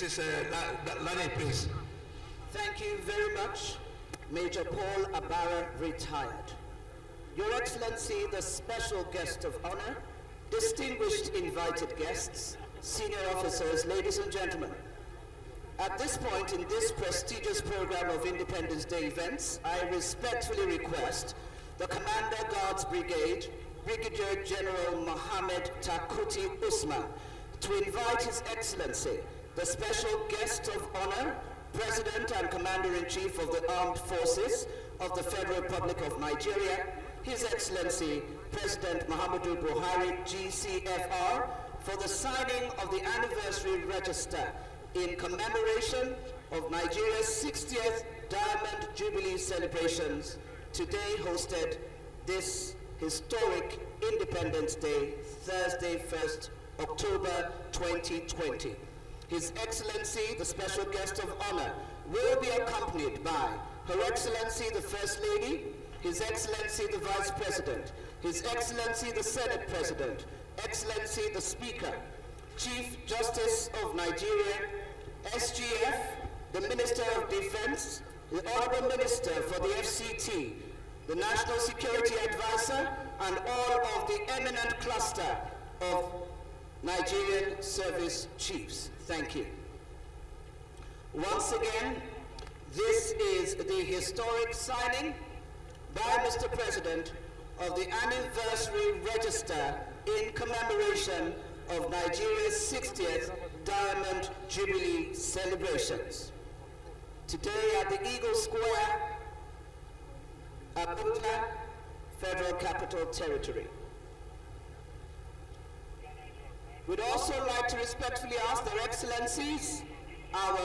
Uh, La- La- Lani, please.
Thank you very much, Major Paul Abara, retired. Your Excellency, the special guest of honor, distinguished invited guests, senior officers, ladies and gentlemen. At this point in this prestigious program of Independence Day events, I respectfully request the Commander Guards Brigade, Brigadier General Mohammed Takuti Usman, to invite His Excellency, the special guest of honor, President and Commander-in-Chief of the Armed Forces of the Federal Republic of Nigeria, His Excellency President Muhammadu Buhari, GCFR, for the signing of the anniversary register in commemoration of Nigeria's 60th Diamond Jubilee celebrations, today hosted this historic Independence Day, Thursday, 1st October 2020. His Excellency, the special guest of honor, will be accompanied by Her Excellency the First Lady, His Excellency the Vice President, His Excellency the Senate President, Excellency the Speaker, Chief Justice of Nigeria, SGF, the Minister of Defense, the Honorable Minister for the FCT, the National Security Advisor, and all of the eminent cluster of Nigerian service chiefs. Thank you. Once again, this is the historic signing by Mr. President of the anniversary register in commemoration of Nigeria's 60th Diamond Jubilee celebrations. Today at the Eagle Square, Abuja, Federal Capital Territory. We'd also like to respectfully ask their excellencies, our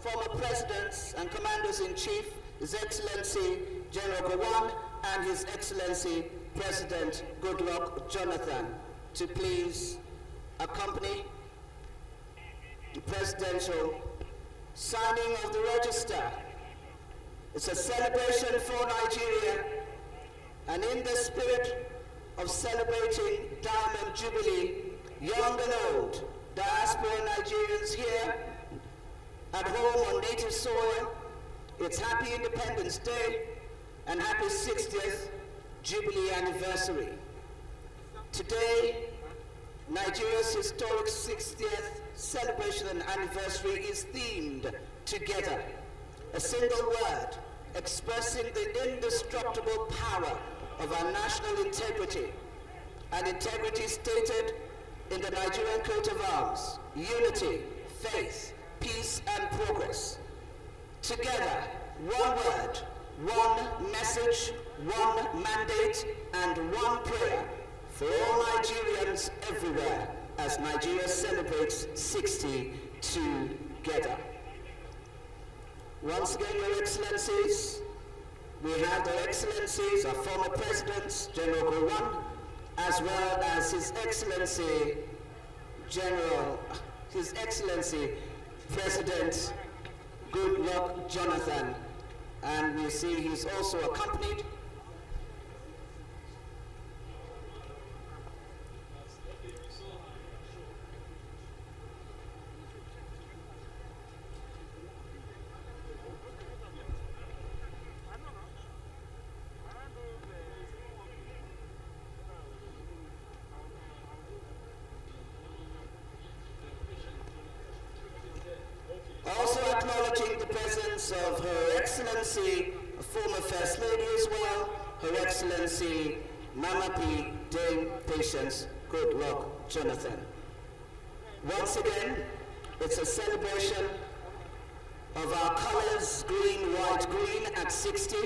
former presidents and commanders-in-chief, His Excellency General Gowon and His Excellency President Goodluck Jonathan to please accompany the presidential signing of the register. It's a celebration for Nigeria and in the spirit of celebrating Diamond Jubilee, young and old, diaspora Nigerians here at home on native soil, it's Happy Independence Day and Happy 60th Jubilee Anniversary. Today, Nigeria's historic 60th celebration and anniversary is themed together. A single word expressing the indestructible power of our national integrity. An integrity stated in the Nigerian coat of arms, unity, faith, peace, and progress. Together, one word, one message, one mandate, and one prayer for all Nigerians everywhere as Nigeria celebrates 60 together. Once again, Your Excellencies, we have Their Excellencies, our former presidents, General Gowon, as well as His Excellency General, His Excellency President Goodluck Jonathan. And we see he's also accompanied Also acknowledging the presence of Her Excellency, former First Lady as well, Her Excellency Mama P. Dame Patience Goodluck Jonathan. Once again, it's a celebration of our colors, green, white, green at 60.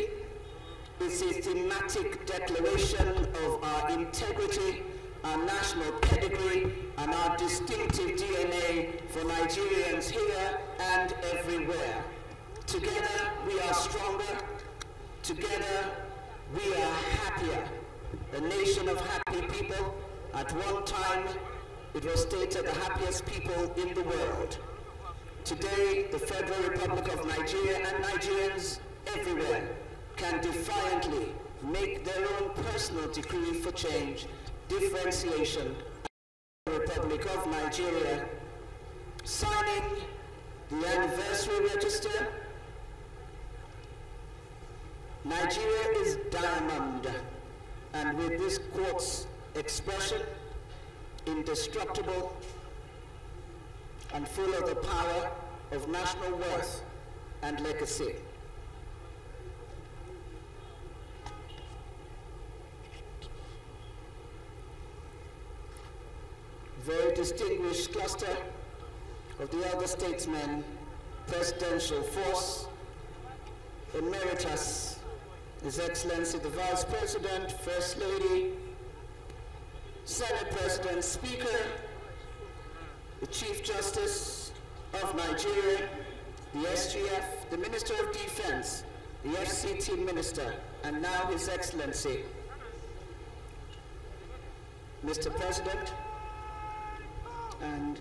It's a thematic declaration of our integrity, our national pedigree, and our distinctive DNA for Nigerians here and everywhere. Together, we are stronger. Together, we are happier. A nation of happy people. At one time, it was stated the happiest people in the world. Today, the Federal Republic of Nigeria and Nigerians everywhere can defiantly make their own personal decree for change, differentiation, the Republic of Nigeria, signing the anniversary register. Nigeria is diamond, and with this quartz expression, indestructible and full of the power of national worth and legacy. Very distinguished cluster of the elder statesmen, presidential force, emeritus, His Excellency the Vice President, First Lady, Senate President, Speaker, the Chief Justice of Nigeria, the SGF, the Minister of Defense, the FCT Minister, and now His Excellency. Mr. President, and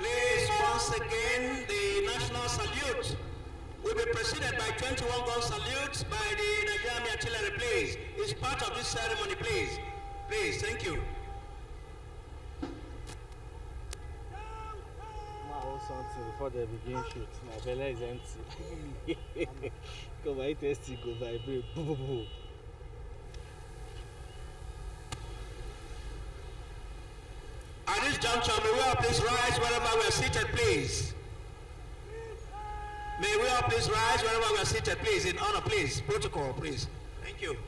Please, once again, the national salute will be preceded by 21 gun salutes by the Nigerian Artillery, please. It's part of this ceremony, please. Please, thank you.
Something before they begin shoot. My belly is empty. Go my testing go vibrate.
At may we all please rise wherever we are seated, please. May we all please rise wherever we are seated, please, in honor, please. Protocol, please. Thank you.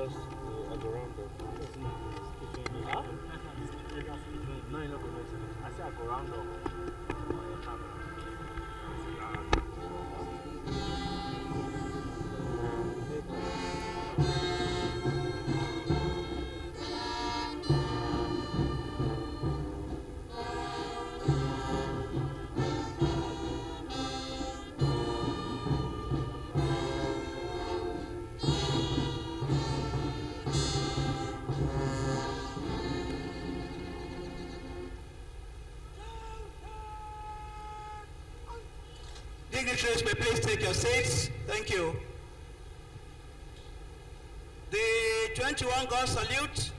I
Dignitaries may please take your seats. Thank you. The 21 gun salute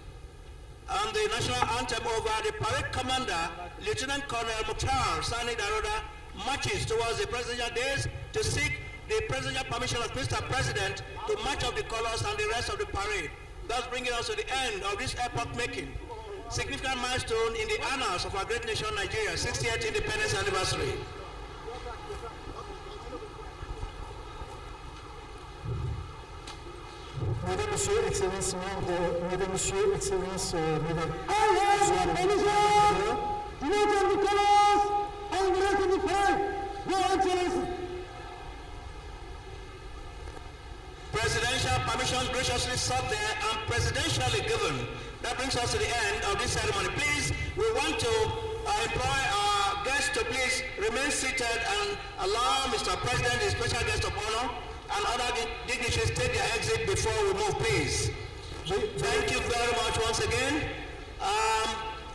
and the national anthem over the parade commander, Lieutenant Colonel Mukhtar Sani Daroda, marches towards the presidential dais to seek the presidential permission of Mr. President to march of the colors and the rest of the parade, thus bringing us to the end of this epoch-making, significant milestone in the annals of our great nation, Nigeria, 60th independence anniversary.
Mesdames, Messieurs, Excellences membres, Mesdames, Messieurs, Excellences, euh, Mesdames.
Presidential permission graciously sought there and presidentially given. That brings us to the end of this ceremony. Please, we want to uh, employ our guests to please remain seated and allow Mr. President, the special guest of honor, and other dignitaries take their exit before we move, please. Thank you very much once again. Um,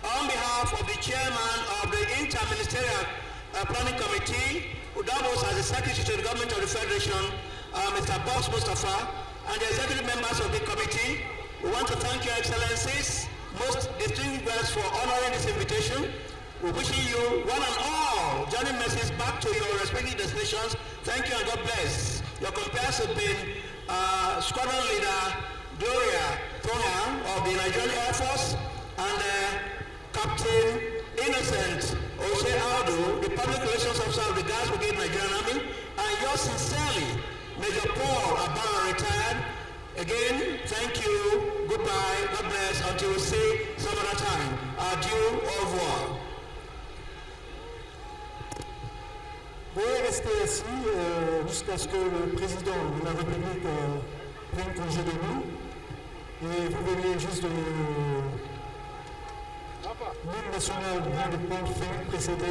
on behalf of the chairman of the Interministerial uh, Planning Committee, who doubles as the secretary to the government of the Federation, uh, Mr. Boss Mustapha, and the executive members of the committee, we want to thank your excellencies, most distinguished guests for honoring this invitation. We're wishing you one and all journey messages back to your respective destinations. Thank you and God bless. Your compares have been uh, Squadron Leader Gloria Tonga of the Nigerian Air Force and uh, Captain Innocent Ose Aldo, the Public Relations Officer of the Guards Brigade Nigerian Army, and yours sincerely, Major Paul Abara, retired. Again, thank you, goodbye, God bless, until we see some other time. Adieu, au revoir.
Veuillez rester assis euh, jusqu'à ce que le président de la République euh, prenne congé de nous. Et vous venez juste de l'hymne national vient de prendre fin, précédé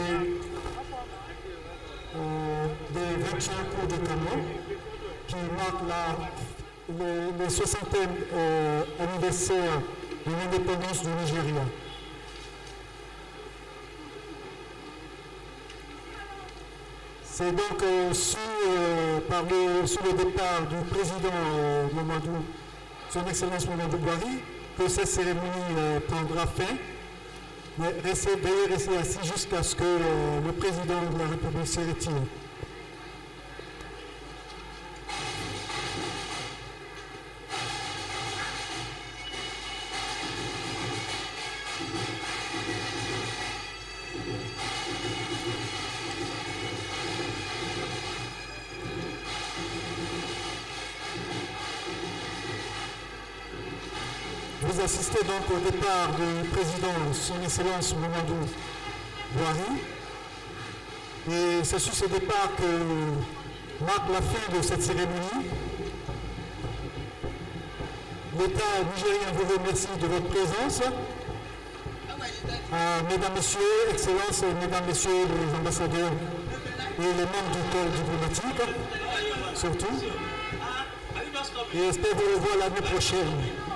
euh, des 21 coups de canon qui marquent la, le, le 60e euh, anniversaire de l'indépendance du Nigeria. C'est donc euh, sous, euh, sous le départ du président euh, Mamadou, son Excellence Mamadou Bouhari, que cette cérémonie prendra fin. Mais restez, veuillez rester assis jusqu'à ce que le président de la République se retire. Vous assistez donc au départ du président, son Excellence Mamadou Bouhari. Et c'est sur ce départ que marque la fin de cette cérémonie. L'État nigérien vous remercie de votre présence. Euh, mesdames, Messieurs, Excellences, Mesdames, Messieurs les ambassadeurs et les membres du corps diplomatique, surtout. Et j'espère vous revoir l'année prochaine.